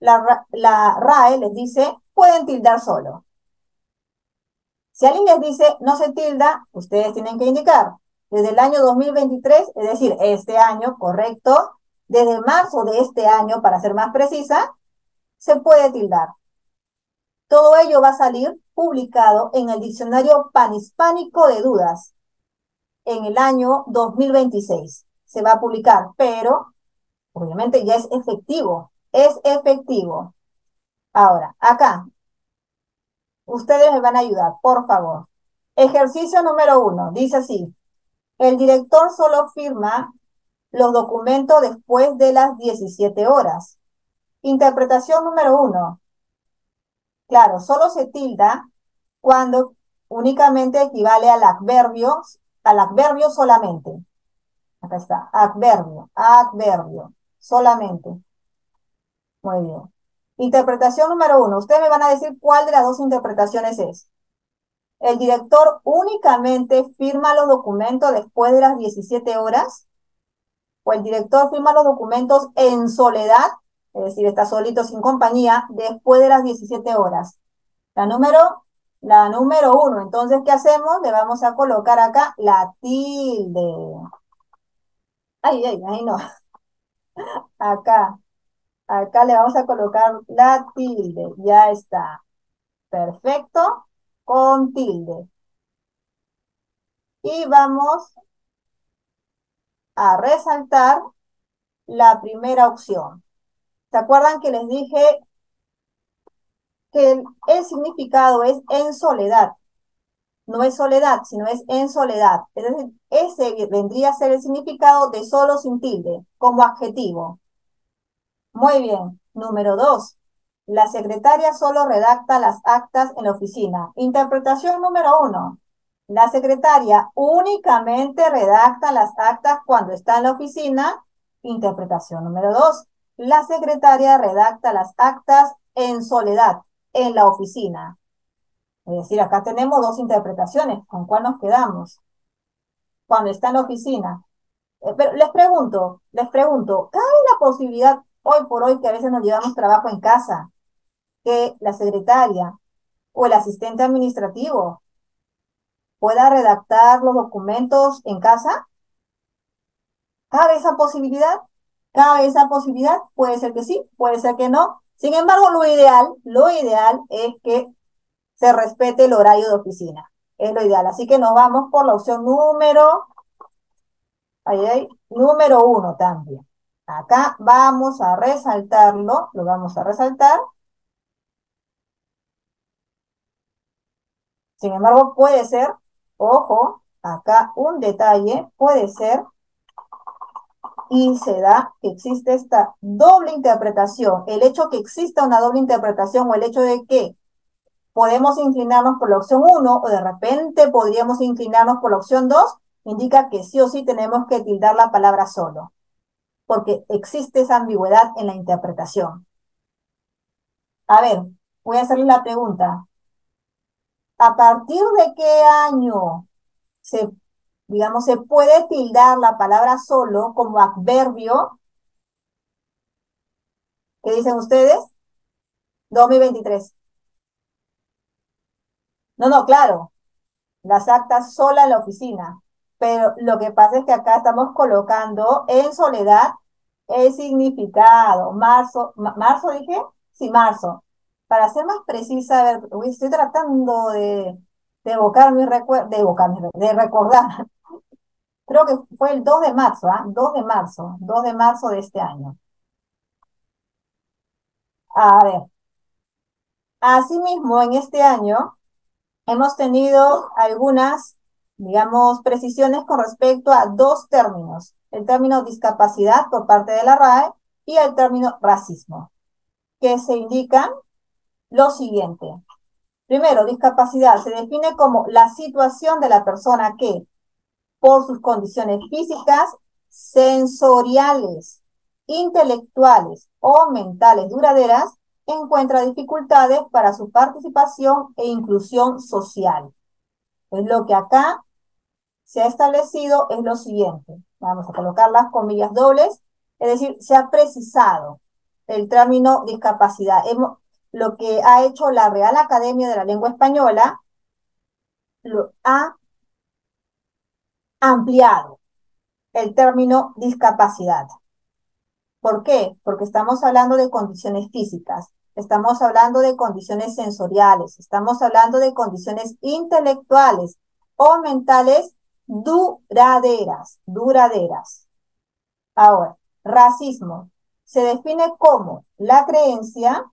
la, RAE les dice, pueden tildar solo. Si alguien les dice no se tilda, ustedes tienen que indicar desde el año 2023, es decir, este año, correcto, desde marzo de este año, para ser más precisa, se puede tildar. Todo ello va a salir publicado en el Diccionario Panhispánico de Dudas en el año 2026. Se va a publicar, pero obviamente ya es efectivo, es efectivo. Ahora, acá, ustedes me van a ayudar, por favor. Ejercicio número uno, dice así, el director solo firma los documentos después de las 17 horas. Interpretación número uno. Claro, solo se tilda cuando únicamente equivale al adverbio, al adverbio solamente. Acá está, adverbio, adverbio, solamente. Muy bien. Interpretación número uno. Ustedes me van a decir cuál de las dos interpretaciones es. El director únicamente firma los documentos después de las 17 horas. O el director firma los documentos en soledad, es decir, está solito sin compañía, después de las 17 horas. La número, la número uno. Entonces, ¿qué hacemos? Le vamos a colocar acá la tilde. Ay, ay, ay, no. Acá. Acá le vamos a colocar la tilde. Ya está. Perfecto. Con tilde. Y vamos a resaltar la primera opción. ¿Se acuerdan que les dije que el, significado es en soledad? No es soledad, sino es en soledad. Es decir, ese vendría a ser el significado de solo sin tilde, como adjetivo. Muy bien. Número dos. La secretaria solo redacta las actas en la oficina. Interpretación número uno. La secretaria únicamente redacta las actas cuando está en la oficina. Interpretación número dos. La secretaria redacta las actas en soledad, en la oficina. Es decir, acá tenemos dos interpretaciones. ¿Con cuál nos quedamos? Cuando está en la oficina. Eh, pero les pregunto, les pregunto, ¿cabe la posibilidad hoy por hoy que a veces nos llevamos trabajo en casa, que la secretaria o el asistente administrativo pueda redactar los documentos en casa? ¿Cabe esa posibilidad? ¿Cabe esa posibilidad? Puede ser que sí, puede ser que no. Sin embargo, lo ideal, lo ideal es que se respete el horario de oficina. Es lo ideal. Así que nos vamos por la opción número, ahí, ahí, número uno también. Acá vamos a resaltarlo, lo vamos a resaltar. Sin embargo, puede ser, ojo, acá un detalle, puede ser, y se da que existe esta doble interpretación. El hecho que exista una doble interpretación o el hecho de que podemos inclinarnos por la opción 1 o de repente podríamos inclinarnos por la opción 2, indica que sí o sí tenemos que tildar la palabra solo porque existe esa ambigüedad en la interpretación. A ver, voy a hacerle la pregunta. ¿A partir de qué año se, digamos, se puede tildar la palabra solo como adverbio? ¿Qué dicen ustedes? 2023. No, no, claro. Las actas sola en la oficina pero lo que pasa es que acá estamos colocando en soledad el significado. Marzo, marzo dije, sí, marzo. Para ser más precisa, a ver, estoy tratando de, de evocar mi recuerdo, de evocar de recordar. Creo que fue el 2 de marzo, ¿ah? 2 de marzo, 2 de marzo de este año. A ver. Asimismo, en este año hemos tenido algunas digamos, precisiones con respecto a dos términos, el término discapacidad por parte de la RAE y el término racismo, que se indican lo siguiente. Primero, discapacidad se define como la situación de la persona que, por sus condiciones físicas, sensoriales, intelectuales o mentales duraderas, encuentra dificultades para su participación e inclusión social. Es lo que acá se ha establecido es lo siguiente. Vamos a colocar las comillas dobles, es decir, se ha precisado el término discapacidad. lo que ha hecho la Real Academia de la Lengua Española lo ha ampliado el término discapacidad. ¿Por qué? Porque estamos hablando de condiciones físicas. Estamos hablando de condiciones sensoriales, estamos hablando de condiciones intelectuales o mentales duraderas, duraderas. Ahora, racismo se define como la creencia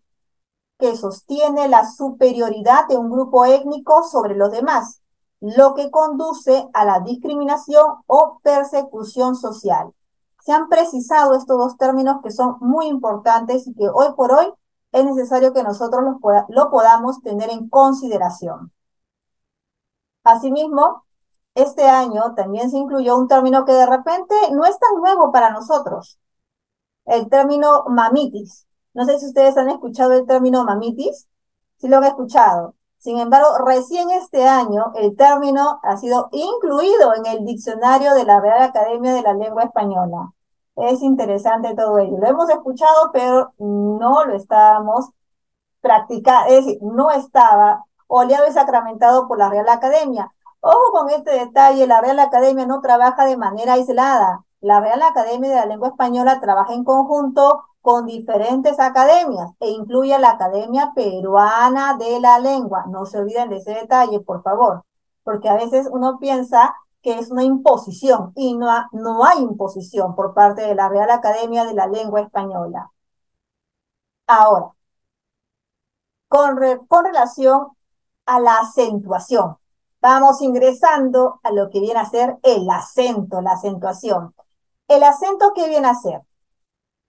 que sostiene la superioridad de un grupo étnico sobre los demás, lo que conduce a la discriminación o persecución social. Se han precisado estos dos términos que son muy importantes y que hoy por hoy es necesario que nosotros los lo podamos tener en consideración. Asimismo, este año también se incluyó un término que de repente no es tan nuevo para nosotros, el término mamitis. No sé si ustedes han escuchado el término mamitis, si lo han escuchado. Sin embargo, recién este año el término ha sido incluido en el diccionario de la Real Academia de la Lengua Española. Es interesante todo ello. Lo hemos escuchado, pero no lo estábamos practicando, es decir, no estaba oleado y sacramentado por la Real Academia. Ojo con este detalle, la Real Academia no trabaja de manera aislada. La Real Academia de la Lengua Española trabaja en conjunto con diferentes academias e incluye la Academia Peruana de la Lengua. No se olviden de ese detalle, por favor, porque a veces uno piensa que es una imposición y no, no hay imposición por parte de la Real Academia de la Lengua Española. Ahora, con, con relación a la acentuación, vamos ingresando a lo que viene a ser el acento, la acentuación. ¿El acento qué viene a ser?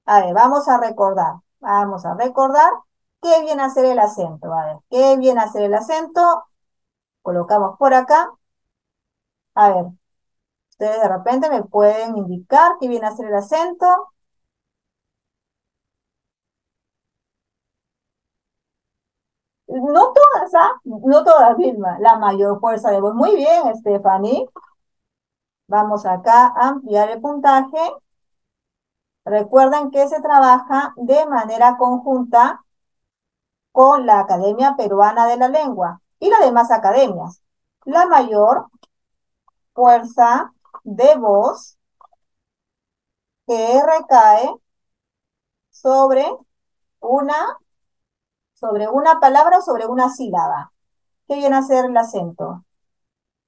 A ver, vamos a recordar. Vamos a recordar qué viene a ser el acento. A ver, ¿qué viene a ser el acento? Colocamos por acá. A ver, ustedes de repente me pueden indicar qué viene a ser el acento. No todas, ¿ah? No todas, Vilma. La mayor fuerza de voz. Muy bien, Stephanie. Vamos acá a ampliar el puntaje. Recuerden que se trabaja de manera conjunta con la Academia Peruana de la Lengua y las demás academias. La mayor fuerza de voz que recae sobre una, sobre una palabra o sobre una sílaba. ¿Qué viene a ser el acento?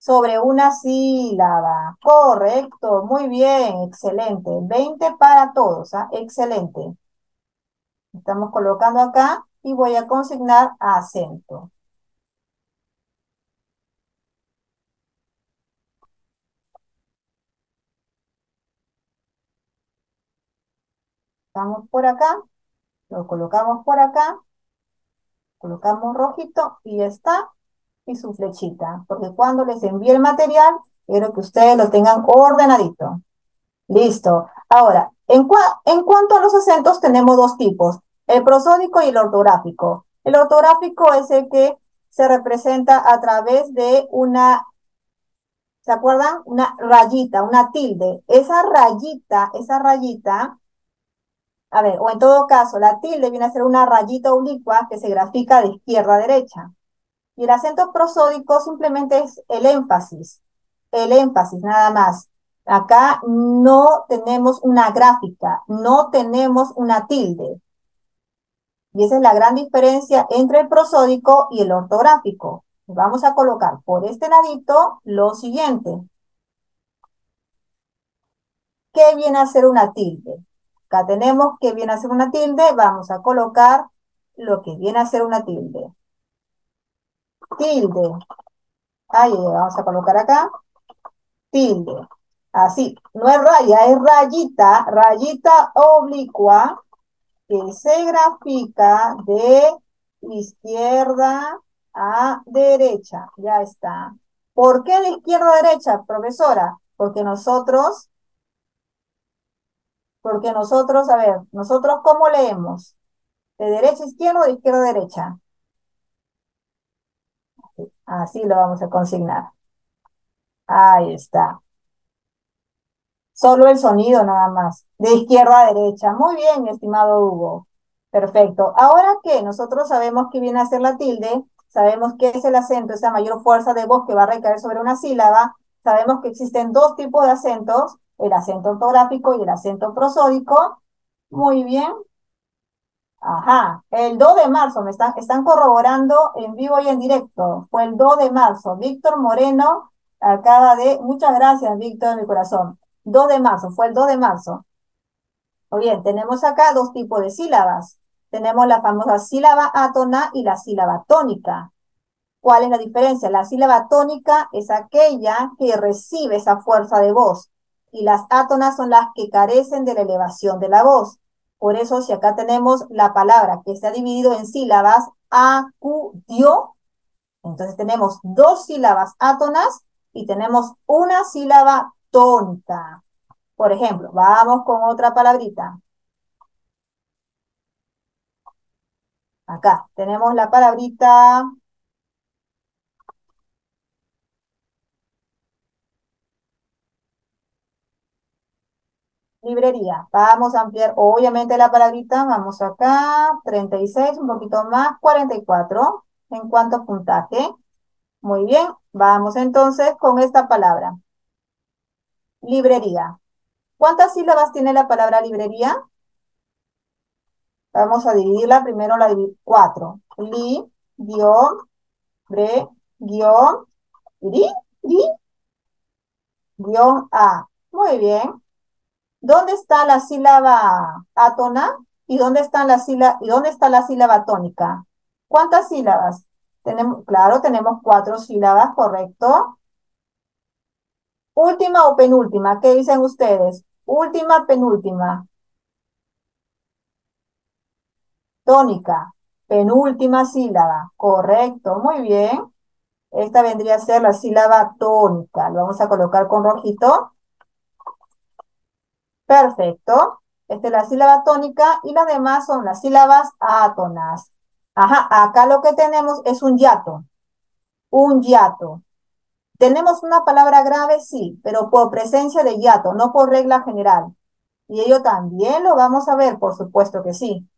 sobre una sílaba. Correcto, muy bien, excelente. 20 para todos, ¿ah? excelente. Estamos colocando acá y voy a consignar acento. Estamos por acá, lo colocamos por acá, colocamos rojito y está y su flechita, porque cuando les envíe el material, quiero que ustedes lo tengan ordenadito. Listo. Ahora, en, en cuanto a los acentos, tenemos dos tipos, el prosódico y el ortográfico. El ortográfico es el que se representa a través de una, ¿se acuerdan? Una rayita, una tilde. Esa rayita, esa rayita, a ver, o en todo caso, la tilde viene a ser una rayita oblicua que se grafica de izquierda a derecha. Y el acento prosódico simplemente es el énfasis, el énfasis nada más. Acá no tenemos una gráfica, no tenemos una tilde. Y esa es la gran diferencia entre el prosódico y el ortográfico. Vamos a colocar por este ladito lo siguiente. ¿Qué viene a ser una tilde? Acá tenemos que viene a ser una tilde, vamos a colocar lo que viene a ser una tilde tilde. Ahí vamos a colocar acá. Tilde. Así, no es raya, es rayita, rayita oblicua que se grafica de izquierda a derecha. Ya está. ¿Por qué de izquierda a derecha, profesora? Porque nosotros, porque nosotros, a ver, nosotros ¿cómo leemos? ¿De derecha a izquierda o de izquierda a derecha? Así lo vamos a consignar. Ahí está. Solo el sonido nada más. De izquierda a derecha. Muy bien, estimado Hugo. Perfecto. Ahora que nosotros sabemos que viene a ser la tilde, sabemos que es el acento, esa mayor fuerza de voz que va a recaer sobre una sílaba, sabemos que existen dos tipos de acentos, el acento ortográfico y el acento prosódico. Muy bien. Ajá, el 2 de marzo, me están, corroborando en vivo y en directo. Fue el 2 de marzo. Víctor Moreno acaba de, muchas gracias, Víctor, de mi corazón. 2 de marzo, fue el 2 de marzo. Muy bien, tenemos acá dos tipos de sílabas. Tenemos la famosa sílaba átona y la sílaba tónica. ¿Cuál es la diferencia? La sílaba tónica es aquella que recibe esa fuerza de voz y las átonas son las que carecen de la elevación de la voz. Por eso, si acá tenemos la palabra que ha dividido en sílabas, acudió, entonces tenemos dos sílabas átonas y tenemos una sílaba tónica. Por ejemplo, vamos con otra palabrita. Acá tenemos la palabrita librería. Vamos a ampliar, obviamente, la palabrita. Vamos acá, 36, un poquito más, 44. En cuanto a puntaje. Muy bien, vamos entonces con esta palabra. Librería. ¿Cuántas sílabas tiene la palabra librería? Vamos a dividirla, primero la dividir, cuatro. Li, guion, bre, guion, ri, ri, guion a. Muy bien. ¿Dónde está la sílaba átona? ¿Y dónde está la sílaba, y dónde está la sílaba tónica? ¿Cuántas sílabas? Tenemos, claro, tenemos cuatro sílabas, correcto. Última o penúltima, ¿qué dicen ustedes? Última, penúltima. Tónica, penúltima sílaba, correcto, muy bien. Esta vendría a ser la sílaba tónica. Lo vamos a colocar con rojito. Perfecto. Esta es la sílaba tónica y las demás son las sílabas átonas. Ajá, acá lo que tenemos es un yato. Un yato. ¿Tenemos una palabra grave? Sí, pero por presencia de yato, no por regla general. Y ello también lo vamos a ver, por supuesto que sí.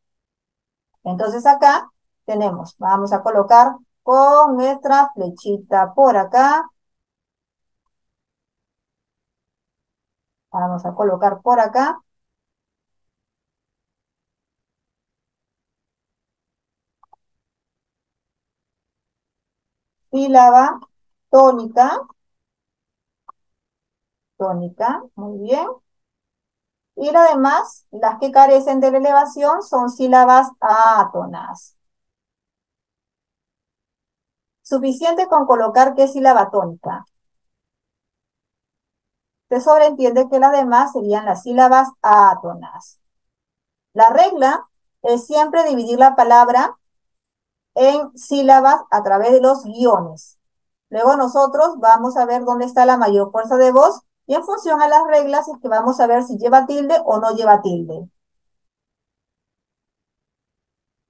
Entonces acá tenemos, vamos a colocar con nuestra flechita por acá. Vamos a colocar por acá. Sílaba tónica. Tónica, muy bien. Y además, las que carecen de la elevación son sílabas átonas. Suficiente con colocar qué sílaba tónica. Se sobreentiende que las demás serían las sílabas átonas. La regla es siempre dividir la palabra en sílabas a través de los guiones. Luego nosotros vamos a ver dónde está la mayor fuerza de voz y en función a las reglas es que vamos a ver si lleva tilde o no lleva tilde.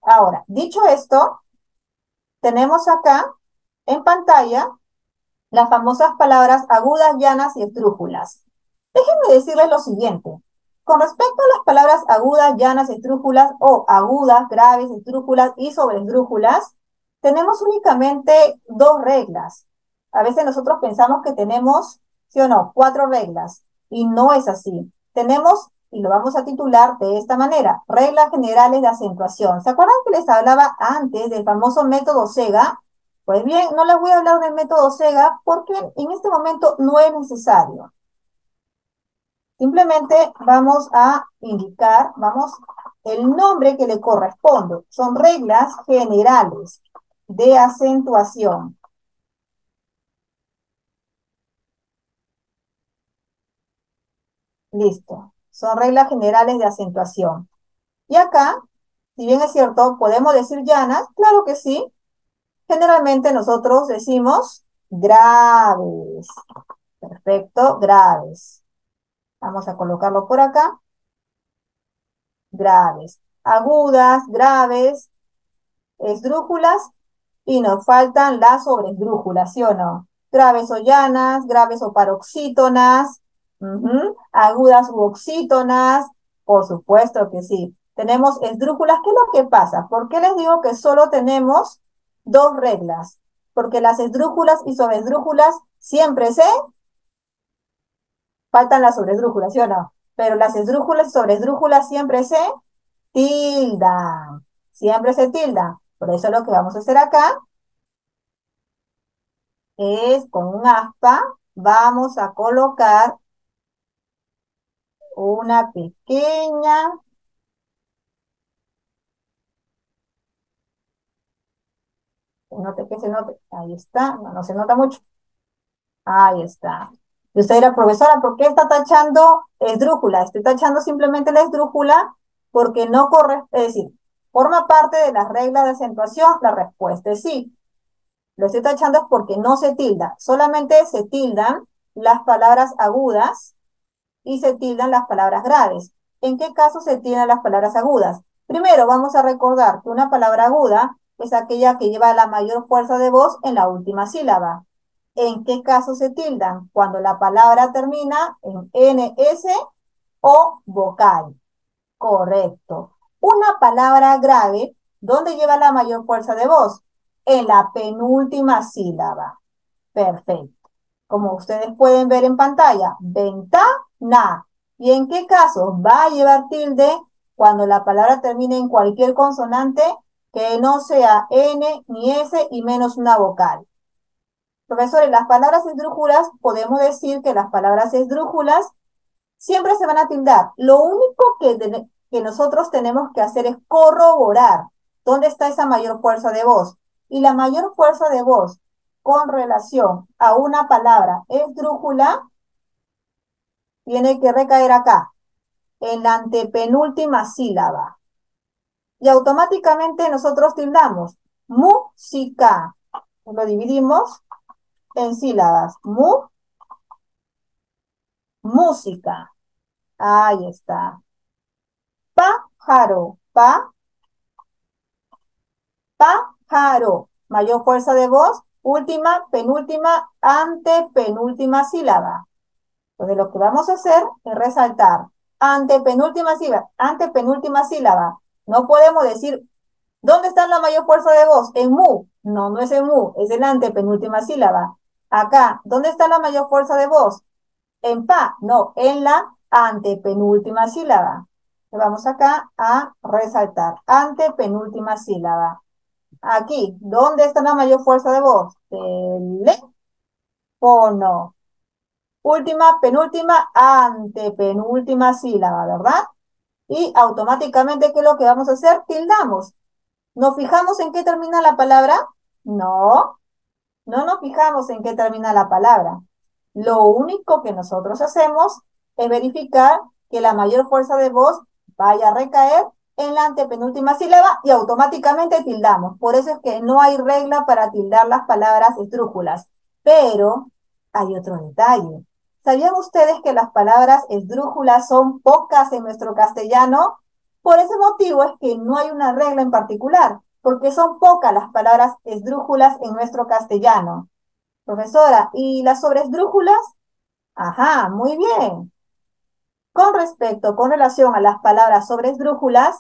Ahora, dicho esto, tenemos acá en pantalla las famosas palabras agudas, llanas y estrújulas. Déjenme decirles lo siguiente. Con respecto a las palabras agudas, llanas, estrújulas o agudas, graves, estrújulas y sobreesdrújulas, tenemos únicamente dos reglas. A veces nosotros pensamos que tenemos, sí o no, cuatro reglas y no es así. Tenemos, y lo vamos a titular de esta manera, reglas generales de acentuación. ¿Se acuerdan que les hablaba antes del famoso método SEGA? Pues bien, no les voy a hablar del método SEGA porque en este momento no es necesario. Simplemente vamos a indicar, vamos, el nombre que le corresponde. Son reglas generales de acentuación. Listo. Son reglas generales de acentuación. Y acá, si bien es cierto, podemos decir llanas, claro que sí, Generalmente nosotros decimos graves. Perfecto, graves. Vamos a colocarlo por acá. Graves. Agudas, graves, esdrújulas y nos faltan las sobresdrújulas, ¿sí o no? Graves o llanas, graves o paroxítonas, agudas u oxítonas, por supuesto que sí. Tenemos esdrújulas, ¿qué es lo que pasa? ¿Por qué les digo que solo tenemos dos reglas, porque las esdrújulas y sobresdrújulas siempre se... Faltan las sobresdrújulas, ¿sí o no? Pero las esdrújulas y sobresdrújulas siempre se tildan. Siempre se tilda. Por eso lo que vamos a hacer acá es con un aspa, vamos a colocar una pequeña note que se note, ahí está, no, no se nota mucho. Ahí está. Y usted dirá, profesora, ¿por qué está tachando esdrújula? Estoy tachando simplemente la esdrújula porque no corre, es decir, forma parte de las reglas de acentuación. La respuesta es sí. Lo estoy tachando porque no se tilda. Solamente se tildan las palabras agudas y se tildan las palabras graves. ¿En qué caso se tildan las palabras agudas? Primero, vamos a recordar que una palabra aguda es aquella que lleva la mayor fuerza de voz en la última sílaba. ¿En qué caso se tildan? Cuando la palabra termina en NS o vocal. Correcto. Una palabra grave, ¿dónde lleva la mayor fuerza de voz? En la penúltima sílaba. Perfecto. Como ustedes pueden ver en pantalla, ventana. ¿Y en qué caso va a llevar tilde cuando la palabra termine en cualquier consonante que no sea N ni S y menos una vocal. Profesores, las palabras esdrújulas, podemos decir que las palabras esdrújulas siempre se van a tildar. Lo único que, que nosotros tenemos que hacer es corroborar dónde está esa mayor fuerza de voz. Y la mayor fuerza de voz con relación a una palabra esdrújula tiene que recaer acá, en la antepenúltima sílaba y automáticamente nosotros tildamos música. Lo dividimos en sílabas. Mu, música. Ahí está. Pájaro, pa, pájaro. Mayor fuerza de voz. Última, penúltima, ante penúltima sílaba. Entonces lo que vamos a hacer es resaltar ante penúltima sílaba, ante penúltima sílaba, no podemos decir, ¿dónde está la mayor fuerza de voz? En mu. No, no es en mu, es en la antepenúltima sílaba. Acá, ¿dónde está la mayor fuerza de voz? En pa, no, en la antepenúltima sílaba. Vamos acá a resaltar, antepenúltima sílaba. Aquí, ¿dónde está la mayor fuerza de voz? no. Última, penúltima, antepenúltima sílaba, ¿verdad? Y automáticamente, ¿qué es lo que vamos a hacer? Tildamos. ¿Nos fijamos en qué termina la palabra? No, no nos fijamos en qué termina la palabra. Lo único que nosotros hacemos es verificar que la mayor fuerza de voz vaya a recaer en la antepenúltima sílaba y automáticamente tildamos. Por eso es que no hay regla para tildar las palabras estrújulas. Pero hay otro detalle. ¿Sabían ustedes que las palabras esdrújulas son pocas en nuestro castellano? Por ese motivo es que no hay una regla en particular, porque son pocas las palabras esdrújulas en nuestro castellano. Profesora, ¿y las sobresdrújulas? Ajá, muy bien. Con respecto, con relación a las palabras sobresdrújulas,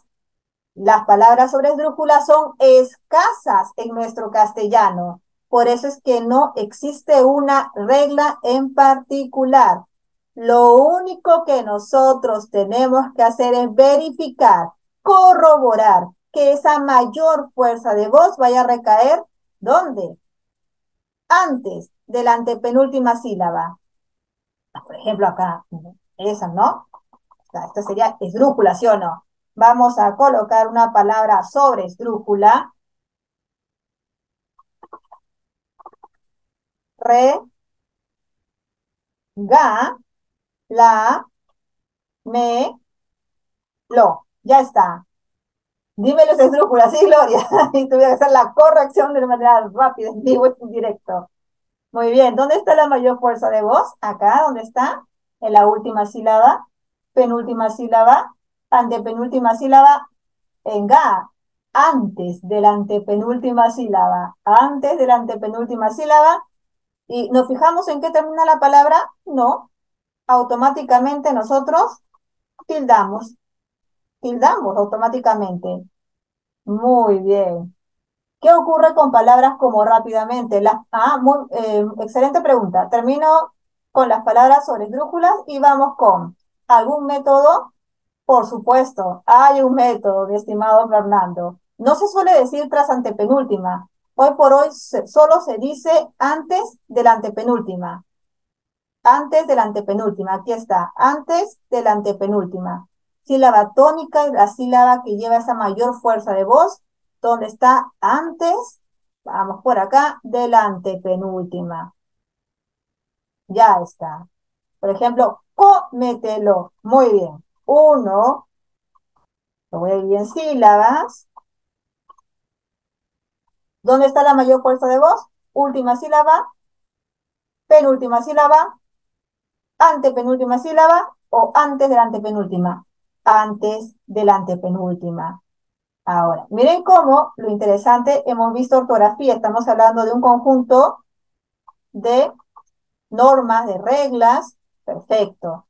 las palabras sobresdrújulas son escasas en nuestro castellano. Por eso es que no existe una regla en particular. Lo único que nosotros tenemos que hacer es verificar, corroborar que esa mayor fuerza de voz vaya a recaer ¿dónde? Antes de la antepenúltima sílaba. Por ejemplo, acá, esa, ¿no? Esta sería esdrújula, ¿sí o no? Vamos a colocar una palabra sobre esdrújula re, ga, la, me, lo. Ya está. Dime los esdrújulas, sí, Gloria. y tuve que hacer la corrección de manera rápida, en vivo y directo. Muy bien. ¿Dónde está la mayor fuerza de voz? Acá, ¿dónde está? En la última sílaba, penúltima sílaba, antepenúltima sílaba, en ga. Antes de la antepenúltima sílaba. Antes de la antepenúltima sílaba, ¿Y nos fijamos en qué termina la palabra? No. Automáticamente nosotros tildamos. Tildamos automáticamente. Muy bien. ¿Qué ocurre con palabras como rápidamente? ah, muy, eh, excelente pregunta. Termino con las palabras sobre esdrújulas y vamos con algún método. Por supuesto, hay un método, mi estimado Fernando. No se suele decir tras antepenúltima. Hoy por hoy solo se dice antes de la antepenúltima. Antes de la antepenúltima. Aquí está. Antes de la antepenúltima. Sílaba tónica es la sílaba que lleva esa mayor fuerza de voz. Donde está antes, vamos por acá, de la antepenúltima. Ya está. Por ejemplo, cómetelo. Muy bien. Uno. Lo voy a ir en sílabas. ¿Dónde está la mayor fuerza de voz? Última sílaba, penúltima sílaba, antepenúltima sílaba o antes de la antepenúltima. Antes de la antepenúltima. Ahora, miren cómo, lo interesante, hemos visto ortografía, estamos hablando de un conjunto de normas, de reglas, perfecto.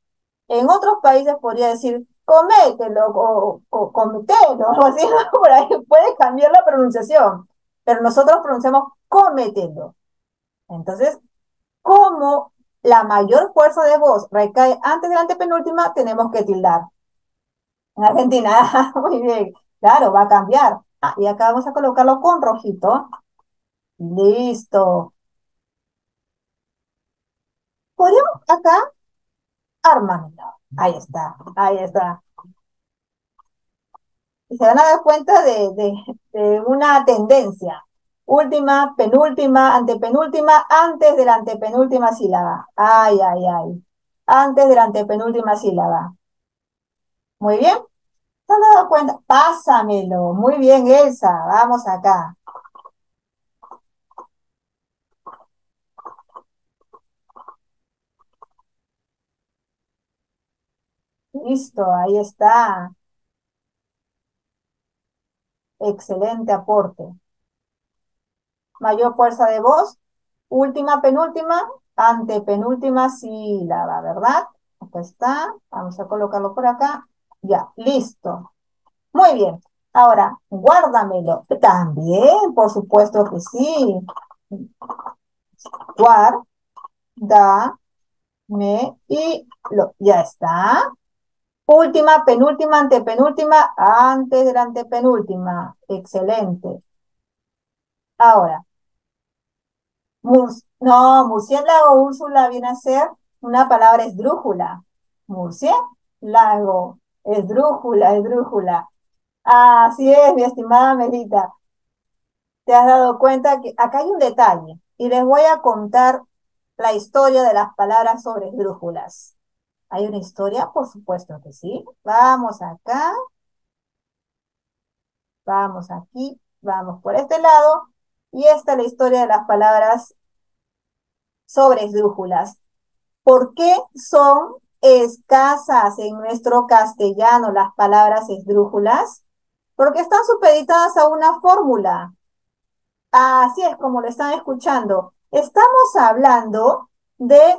En otros países podría decir, comételo o, cometelo, o así, por ahí puede cambiar la pronunciación, pero nosotros pronunciamos cometelo. Entonces, como la mayor fuerza de voz recae antes de la antepenúltima, tenemos que tildar. En Argentina, muy bien, claro, va a cambiar. Ah, y acá vamos a colocarlo con rojito. Listo. Podríamos acá, armamelo. Ahí está, ahí está. Y se van a dar cuenta de, de, una tendencia. Última, penúltima, antepenúltima, antes de la antepenúltima sílaba. Ay, ay, ay. Antes de la antepenúltima sílaba. Muy bien. ¿Se han dado cuenta? Pásamelo. Muy bien, Elsa. Vamos acá. Listo, ahí está. Excelente aporte. Mayor fuerza de voz. Última, penúltima, antepenúltima sílaba, ¿verdad? Acá está. Vamos a colocarlo por acá. Ya, listo. Muy bien. Ahora, guárdamelo. También, por supuesto que sí. Guarda, me y lo. Ya está. Última, penúltima, antepenúltima, antes de la antepenúltima. Excelente. Ahora, no, murciélago Úrsula viene a ser una palabra esdrújula. Murciélago, esdrújula, esdrújula. Así es, mi estimada Melita. Te has dado cuenta que acá hay un detalle y les voy a contar la historia de las palabras sobre esdrújulas. ¿Hay una historia? Por supuesto que sí. Vamos acá. Vamos aquí. Vamos por este lado. Y esta es la historia de las palabras sobre esdrújulas. ¿Por qué son escasas en nuestro castellano las palabras esdrújulas? Porque están supeditadas a una fórmula. Así es como lo están escuchando. Estamos hablando de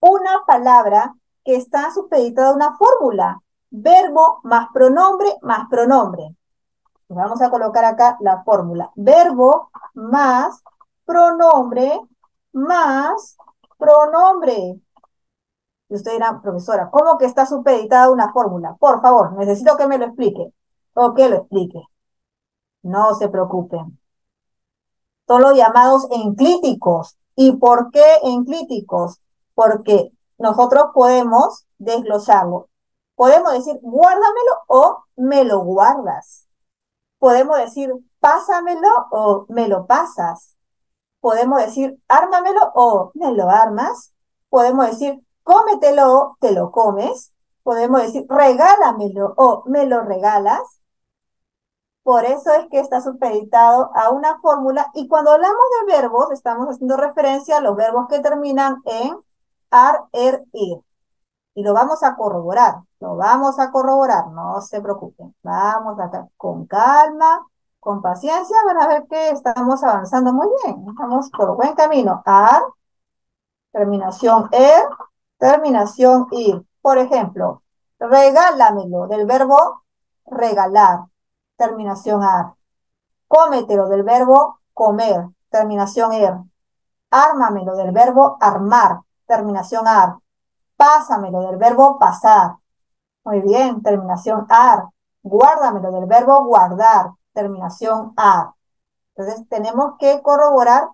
una palabra que está supeditada a una fórmula. Verbo más pronombre más pronombre. Vamos a colocar acá la fórmula. Verbo más pronombre más pronombre. Y usted dirá, profesora, ¿cómo que está supeditada una fórmula? Por favor, necesito que me lo explique. O que lo explique. No se preocupen. Son los llamados enclíticos. ¿Y por qué enclíticos? Porque nosotros podemos desglosarlo. Podemos decir, guárdamelo o me lo guardas. Podemos decir, pásamelo o me lo pasas. Podemos decir, ármamelo o me lo armas. Podemos decir, cómetelo o te lo comes. Podemos decir, regálamelo o me lo regalas. Por eso es que está supeditado a una fórmula y cuando hablamos de verbos estamos haciendo referencia a los verbos que terminan en ar, ir. Y lo vamos a corroborar, lo vamos a corroborar, no se preocupen. Vamos acá con calma, con paciencia, van a ver que estamos avanzando muy bien. Estamos por buen camino. Ar, terminación er, terminación ir. Por ejemplo, regálamelo del verbo regalar, terminación ar. Cómetelo del verbo comer, terminación er. Ármamelo del verbo armar, terminación ar. Pásamelo del verbo pasar. Muy bien, terminación ar. Guárdamelo del verbo guardar, terminación A. Entonces tenemos que corroborar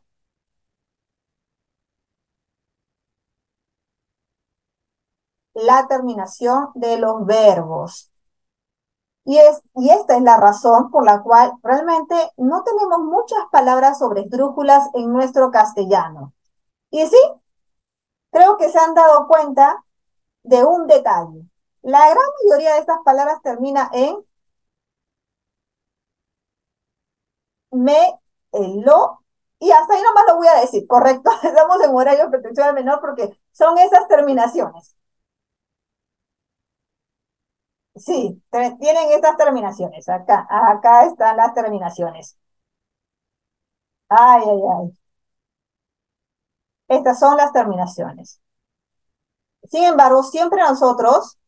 la terminación de los verbos. Y, es, y esta es la razón por la cual realmente no tenemos muchas palabras sobre esdrújulas en nuestro castellano. Y sí, creo que se han dado cuenta de un detalle. La gran mayoría de estas palabras termina en me, el lo, y hasta ahí nomás lo voy a decir, correcto. Estamos en horario de protección al menor porque son esas terminaciones. Sí, tienen estas terminaciones. Acá, acá están las terminaciones. Ay, ay, ay. Estas son las terminaciones. Sin embargo, siempre nosotros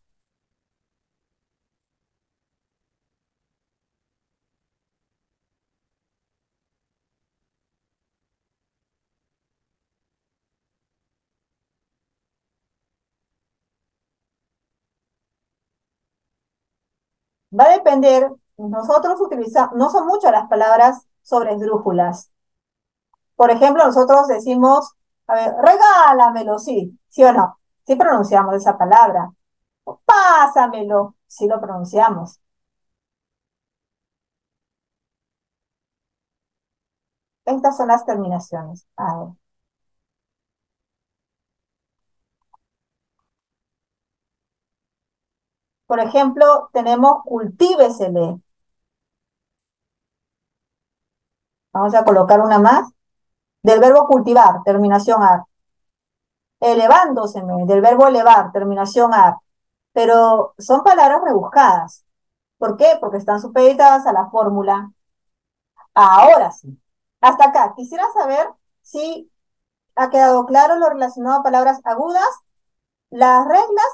va a depender, nosotros utilizamos, no son muchas las palabras sobre esdrújulas. Por ejemplo, nosotros decimos, a ver, regálamelo, sí, sí o no, sí pronunciamos esa palabra. Pásamelo, sí lo pronunciamos. Estas son las terminaciones. A ver. Por ejemplo, tenemos cultívesele. Vamos a colocar una más. Del verbo cultivar, terminación ar. Elevándoseme, del verbo elevar, terminación ar. Pero son palabras rebuscadas. ¿Por qué? Porque están supeditadas a la fórmula. Ahora sí. Hasta acá. Quisiera saber si ha quedado claro lo relacionado a palabras agudas. Las reglas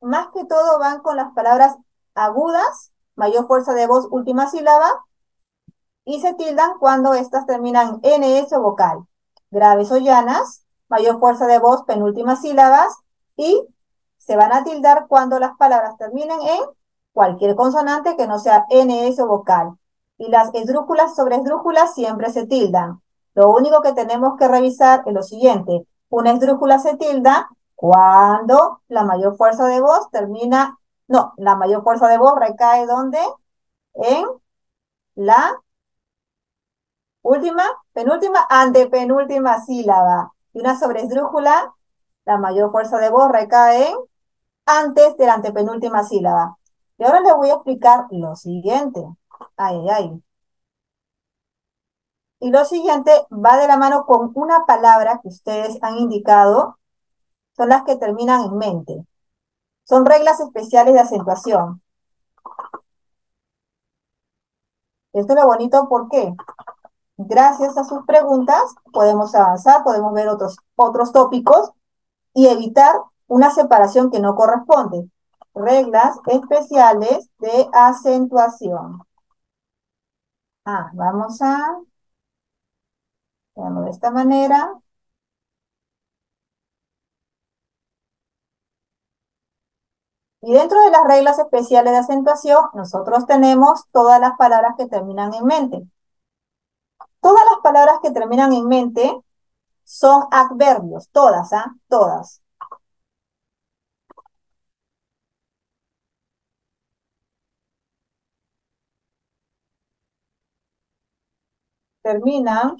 más que todo van con las palabras agudas, mayor fuerza de voz, última sílaba, y se tildan cuando estas terminan en NS vocal. Graves o llanas, mayor fuerza de voz, penúltimas sílabas, y se van a tildar cuando las palabras terminen en cualquier consonante que no sea NS vocal. Y las esdrújulas sobre esdrújulas siempre se tildan. Lo único que tenemos que revisar es lo siguiente. Una esdrújula se tilda cuando la mayor fuerza de voz termina, no, la mayor fuerza de voz recae ¿dónde? En la última, penúltima, antepenúltima sílaba. Y una sobresdrújula, la mayor fuerza de voz recae en antes de la antepenúltima sílaba. Y ahora les voy a explicar lo siguiente. Ay, ay, ay. Y lo siguiente va de la mano con una palabra que ustedes han indicado son las que terminan en mente. Son reglas especiales de acentuación. Esto es lo bonito, porque Gracias a sus preguntas podemos avanzar, podemos ver otros, otros tópicos y evitar una separación que no corresponde. Reglas especiales de acentuación. Ah, vamos a... Veamos de esta manera. Y dentro de las reglas especiales de acentuación, nosotros tenemos todas las palabras que terminan en mente. Todas las palabras que terminan en mente son adverbios, todas, ¿ah? Todas. Terminan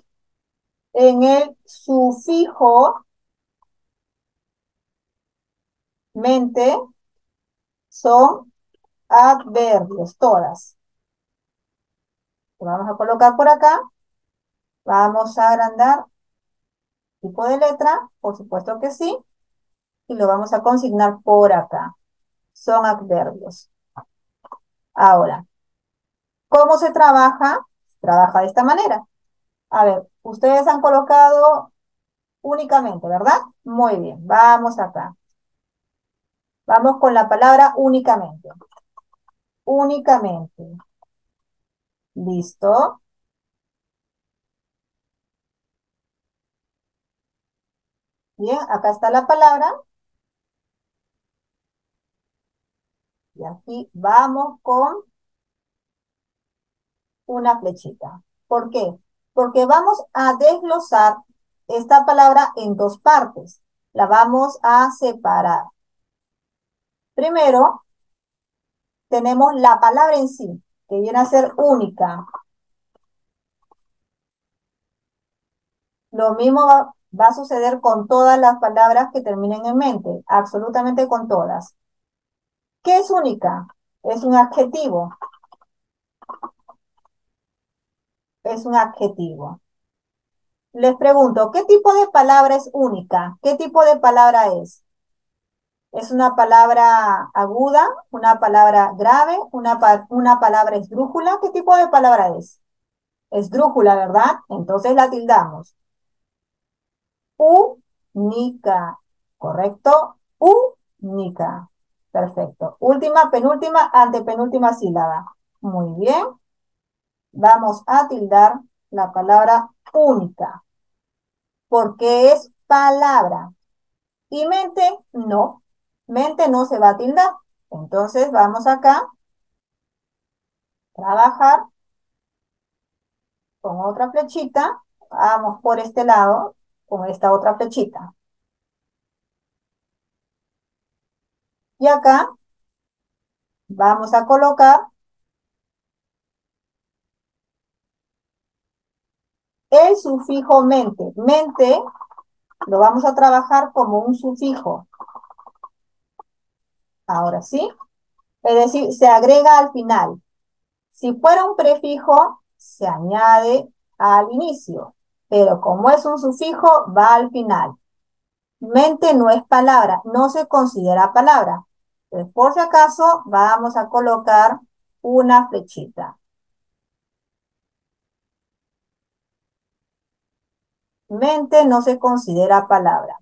en el sufijo mente son adverbios, todas. vamos a colocar por acá. Vamos a agrandar tipo de letra, por supuesto que sí. Y lo vamos a consignar por acá. Son adverbios. Ahora, ¿cómo se trabaja? trabaja de esta manera. A ver, ustedes han colocado únicamente, ¿verdad? Muy bien, vamos acá. Vamos con la palabra únicamente. Únicamente. ¿Listo? Bien, acá está la palabra. Y aquí vamos con una flechita. ¿Por qué? Porque vamos a desglosar esta palabra en dos partes. La vamos a separar. Primero, tenemos la palabra en sí, que viene a ser única. Lo mismo va, va a suceder con todas las palabras que terminen en mente, absolutamente con todas. ¿Qué es única? Es un adjetivo. Es un adjetivo. Les pregunto, ¿qué tipo de palabra es única? ¿Qué tipo de palabra es? ¿Es una palabra aguda? ¿Una palabra grave? ¿Una, una palabra esdrújula? ¿Qué tipo de palabra es? Esdrújula, ¿verdad? Entonces la tildamos. Única, ¿correcto? Única. Perfecto. Última, penúltima, antepenúltima sílaba. Muy bien. Vamos a tildar la palabra única. Porque es palabra. Y mente, no. Mente no se va a tildar. Entonces vamos acá. Trabajar. Con otra flechita. Vamos por este lado. Con esta otra flechita. Y acá vamos a colocar el sufijo mente. Mente lo vamos a trabajar como un sufijo. Ahora sí. Es decir, se agrega al final. Si fuera un prefijo, se añade al inicio. Pero como es un sufijo, va al final. Mente no es palabra, no se considera palabra. por si acaso, vamos a colocar una flechita. Mente no se considera palabra.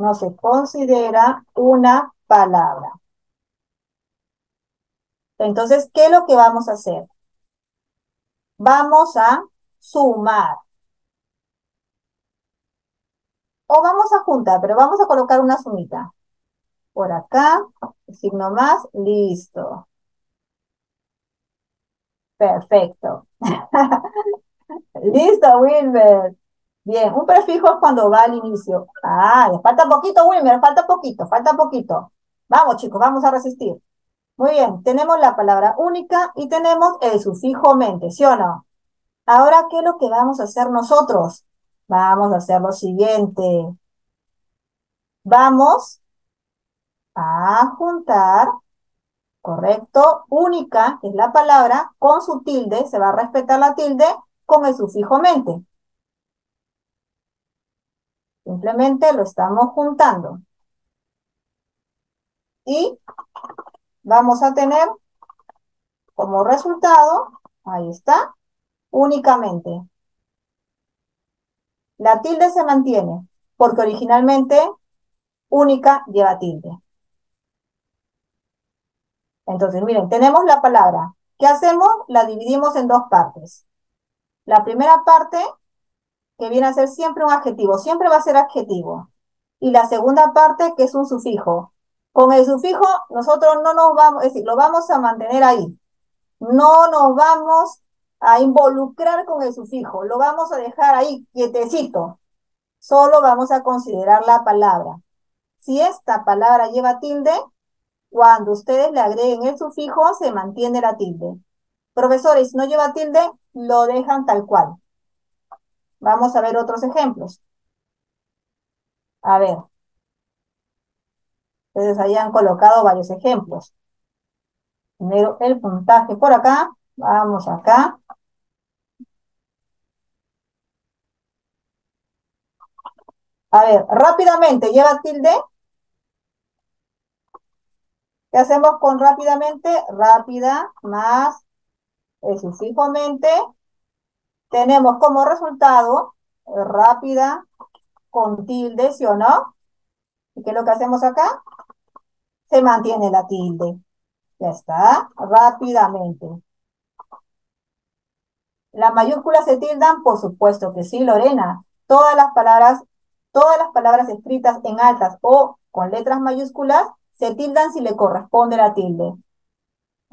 No se considera una palabra. Entonces, ¿qué es lo que vamos a hacer? Vamos a sumar. O vamos a juntar, pero vamos a colocar una sumita. Por acá, signo más, listo. Perfecto. Listo, Wilmer. Bien, un prefijo es cuando va al inicio. Ah, le falta poquito, Wilmer, falta poquito, falta poquito. Vamos, chicos, vamos a resistir. Muy bien, tenemos la palabra única y tenemos el sufijo mente, ¿sí o no? Ahora, ¿qué es lo que vamos a hacer nosotros? Vamos a hacer lo siguiente. Vamos a juntar, correcto, única, que es la palabra, con su tilde, se va a respetar la tilde, con el sufijo mente. Simplemente lo estamos juntando. Y vamos a tener como resultado, ahí está, únicamente. La tilde se mantiene, porque originalmente única lleva tilde. Entonces, miren, tenemos la palabra. ¿Qué hacemos? La dividimos en dos partes. La primera parte, que viene a ser siempre un adjetivo, siempre va a ser adjetivo. Y la segunda parte, que es un sufijo. Con el sufijo nosotros no nos vamos, es decir, lo vamos a mantener ahí. No nos vamos a involucrar con el sufijo, lo vamos a dejar ahí quietecito. Solo vamos a considerar la palabra. Si esta palabra lleva tilde, cuando ustedes le agreguen el sufijo, se mantiene la tilde. Profesores, si no lleva tilde, lo dejan tal cual. Vamos a ver otros ejemplos. A ver. Ustedes hayan colocado varios ejemplos. Primero el puntaje por acá. Vamos acá. A ver, rápidamente, ¿lleva tilde? ¿Qué hacemos con rápidamente? Rápida más el sufijo mente. Tenemos como resultado rápida con tilde, ¿sí o no? ¿Y qué es lo que hacemos acá? Se mantiene la tilde. Ya está, rápidamente. ¿Las mayúsculas se tildan? Por supuesto que sí, Lorena. Todas las palabras Todas las palabras escritas en altas o con letras mayúsculas se tildan si le corresponde la tilde.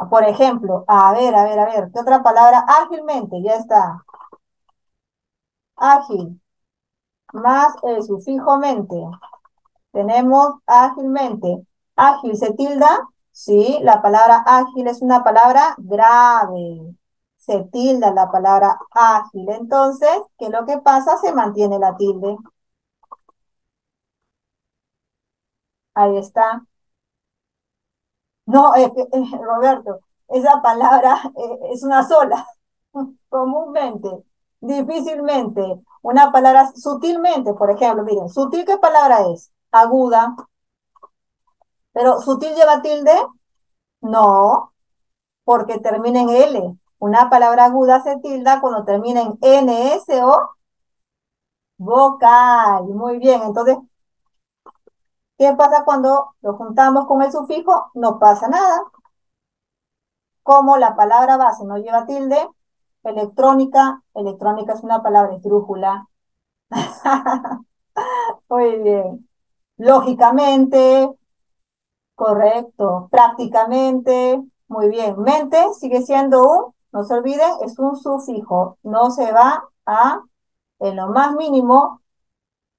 Por ejemplo, a ver, a ver, a ver, ¿qué otra palabra? Ágilmente, ya está. Ágil, más el sufijo mente. Tenemos ágilmente. Ágil, ¿se tilda? Sí, la palabra ágil es una palabra grave. Se tilda la palabra ágil. Entonces, ¿qué es lo que pasa? Se mantiene la tilde. Ahí está. No, eh, Roberto, esa palabra eh, es una sola, comúnmente, difícilmente. Una palabra sutilmente, por ejemplo, miren, sutil, ¿qué palabra es? Aguda. Pero sutil lleva tilde? No, porque termina en L. Una palabra aguda se tilda cuando termina en NS o vocal. Muy bien, entonces ¿Qué pasa cuando lo juntamos con el sufijo? No pasa nada. Como la palabra base no lleva tilde, electrónica, electrónica es una palabra esdrújula. Muy bien. Lógicamente, correcto. Prácticamente, muy bien. Mente sigue siendo un, no se olviden, es un sufijo. No se va a, en lo más mínimo,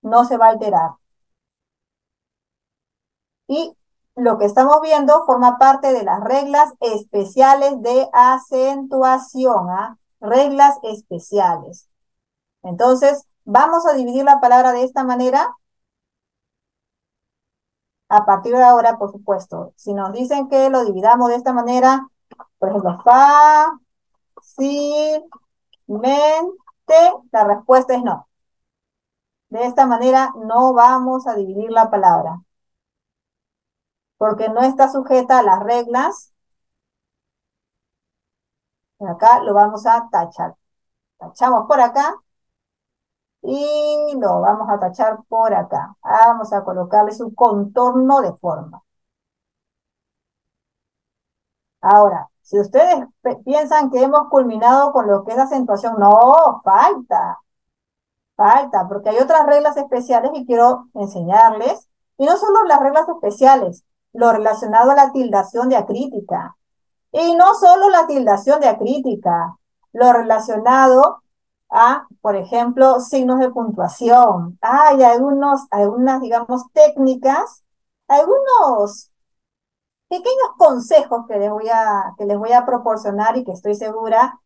no se va a alterar. Y lo que estamos viendo forma parte de las reglas especiales de acentuación, ¿ah? reglas especiales. Entonces, vamos a dividir la palabra de esta manera. A partir de ahora, por supuesto, si nos dicen que lo dividamos de esta manera, por ejemplo, fa, la respuesta es no. De esta manera no vamos a dividir la palabra porque no está sujeta a las reglas. Acá lo vamos a tachar. Tachamos por acá y lo vamos a tachar por acá. Vamos a colocarle su contorno de forma. Ahora, si ustedes piensan que hemos culminado con lo que es acentuación, no, falta. Falta, porque hay otras reglas especiales que quiero enseñarles. Y no solo las reglas especiales, lo relacionado a la tildación diacrítica. Y no solo la tildación diacrítica, lo relacionado a, por ejemplo, signos de puntuación. Hay algunos, algunas, digamos, técnicas, algunos pequeños consejos que les voy a, que les voy a proporcionar y que estoy segura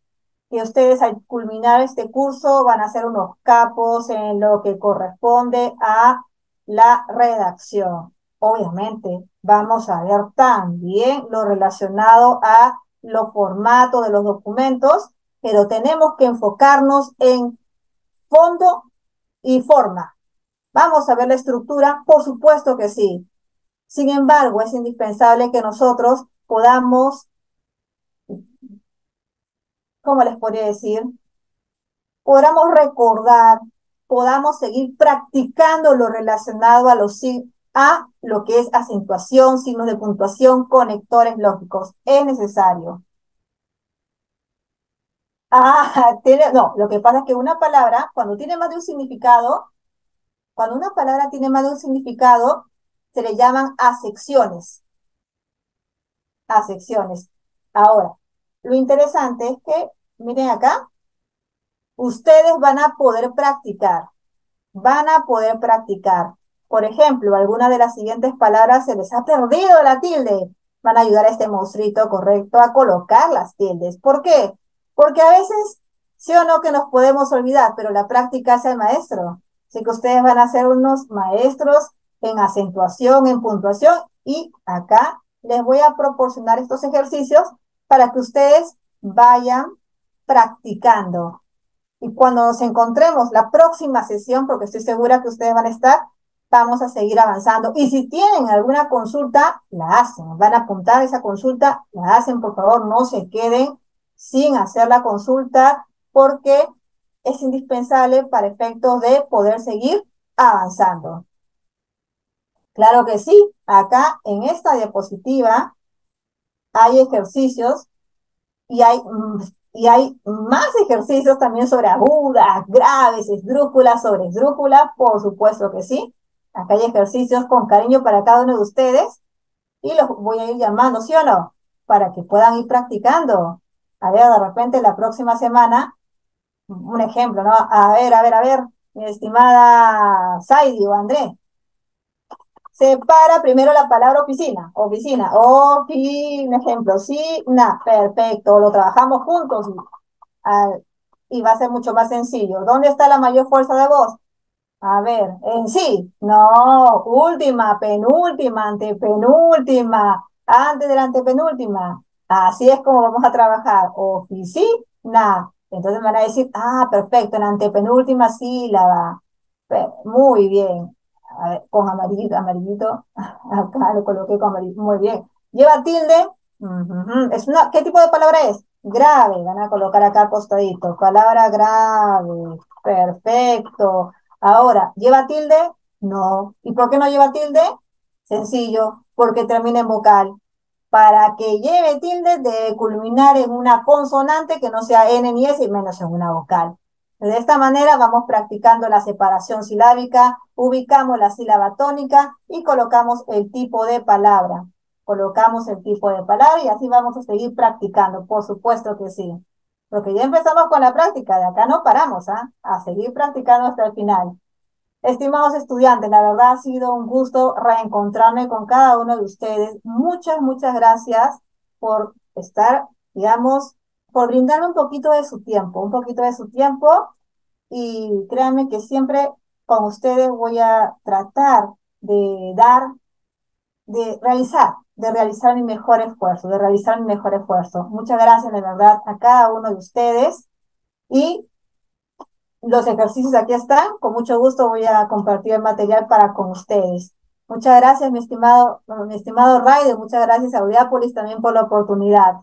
que ustedes al culminar este curso van a ser unos capos en lo que corresponde a la redacción. Obviamente, vamos a ver también lo relacionado a los formatos de los documentos, pero tenemos que enfocarnos en fondo y forma. ¿Vamos a ver la estructura? Por supuesto que sí. Sin embargo, es indispensable que nosotros podamos, ¿cómo les podría decir? Podamos recordar, podamos seguir practicando lo relacionado a los, a lo que es acentuación, signos de puntuación, conectores lógicos. Es necesario. Ah, tiene, no, lo que pasa es que una palabra, cuando tiene más de un significado, cuando una palabra tiene más de un significado, se le llaman asecciones. Asecciones. Ahora, lo interesante es que, miren acá, ustedes van a poder practicar, van a poder practicar. Por ejemplo, alguna de las siguientes palabras se les ha perdido la tilde. Van a ayudar a este monstruito correcto a colocar las tildes. ¿Por qué? Porque a veces, sí o no, que nos podemos olvidar, pero la práctica es el maestro. Así que ustedes van a ser unos maestros en acentuación, en puntuación, y acá les voy a proporcionar estos ejercicios para que ustedes vayan practicando. Y cuando nos encontremos la próxima sesión, porque estoy segura que ustedes van a estar, vamos a seguir avanzando. Y si tienen alguna consulta, la hacen. Van a apuntar esa consulta, la hacen, por favor, no se queden sin hacer la consulta porque es indispensable para efectos de poder seguir avanzando. Claro que sí, acá en esta diapositiva hay ejercicios y hay y hay más ejercicios también sobre agudas, graves, esdrújulas, sobre esdrújulas, por supuesto que sí. Acá hay ejercicios con cariño para cada uno de ustedes y los voy a ir llamando, ¿sí o no? Para que puedan ir practicando. A ver, de repente la próxima semana, un ejemplo, ¿no? A ver, a ver, a ver, mi estimada Saidi o André, Separa primero la palabra oficina, oficina, oficina, ejemplo, sí, na, perfecto, lo trabajamos juntos y, va a ser mucho más sencillo. ¿Dónde está la mayor fuerza de voz? A ver, en sí, no, última, penúltima, antepenúltima, antes de la antepenúltima. Así es como vamos a trabajar, oficina. Entonces van a decir, ah, perfecto, en antepenúltima sílaba. Muy bien con amarillito, amarillito, acá lo coloqué con amarillito, muy bien. Lleva tilde, es una, ¿qué tipo de palabra es? Grave, van a colocar acá al costadito, palabra grave, perfecto. Ahora, ¿lleva tilde? No. ¿Y por qué no lleva tilde? Sencillo, porque termina en vocal. Para que lleve tilde debe culminar en una consonante que no sea N ni S y menos en una vocal. De esta manera vamos practicando la separación silábica, ubicamos la sílaba tónica y colocamos el tipo de palabra. Colocamos el tipo de palabra y así vamos a seguir practicando, por supuesto que sí. Porque ya empezamos con la práctica, de acá no paramos, ¿ah? A seguir practicando hasta el final. Estimados estudiantes, la verdad ha sido un gusto reencontrarme con cada uno de ustedes. Muchas, muchas gracias por estar, digamos, por brindarme un poquito de su tiempo, un poquito de su tiempo y créanme que siempre con ustedes voy a tratar de dar, de realizar, de realizar mi mejor esfuerzo, de realizar mi mejor esfuerzo. Muchas gracias de verdad a cada uno de ustedes y los ejercicios aquí están. Con mucho gusto voy a compartir el material para con ustedes. Muchas gracias, mi estimado, mi estimado Raider. Muchas gracias a Audiápolis también por la oportunidad.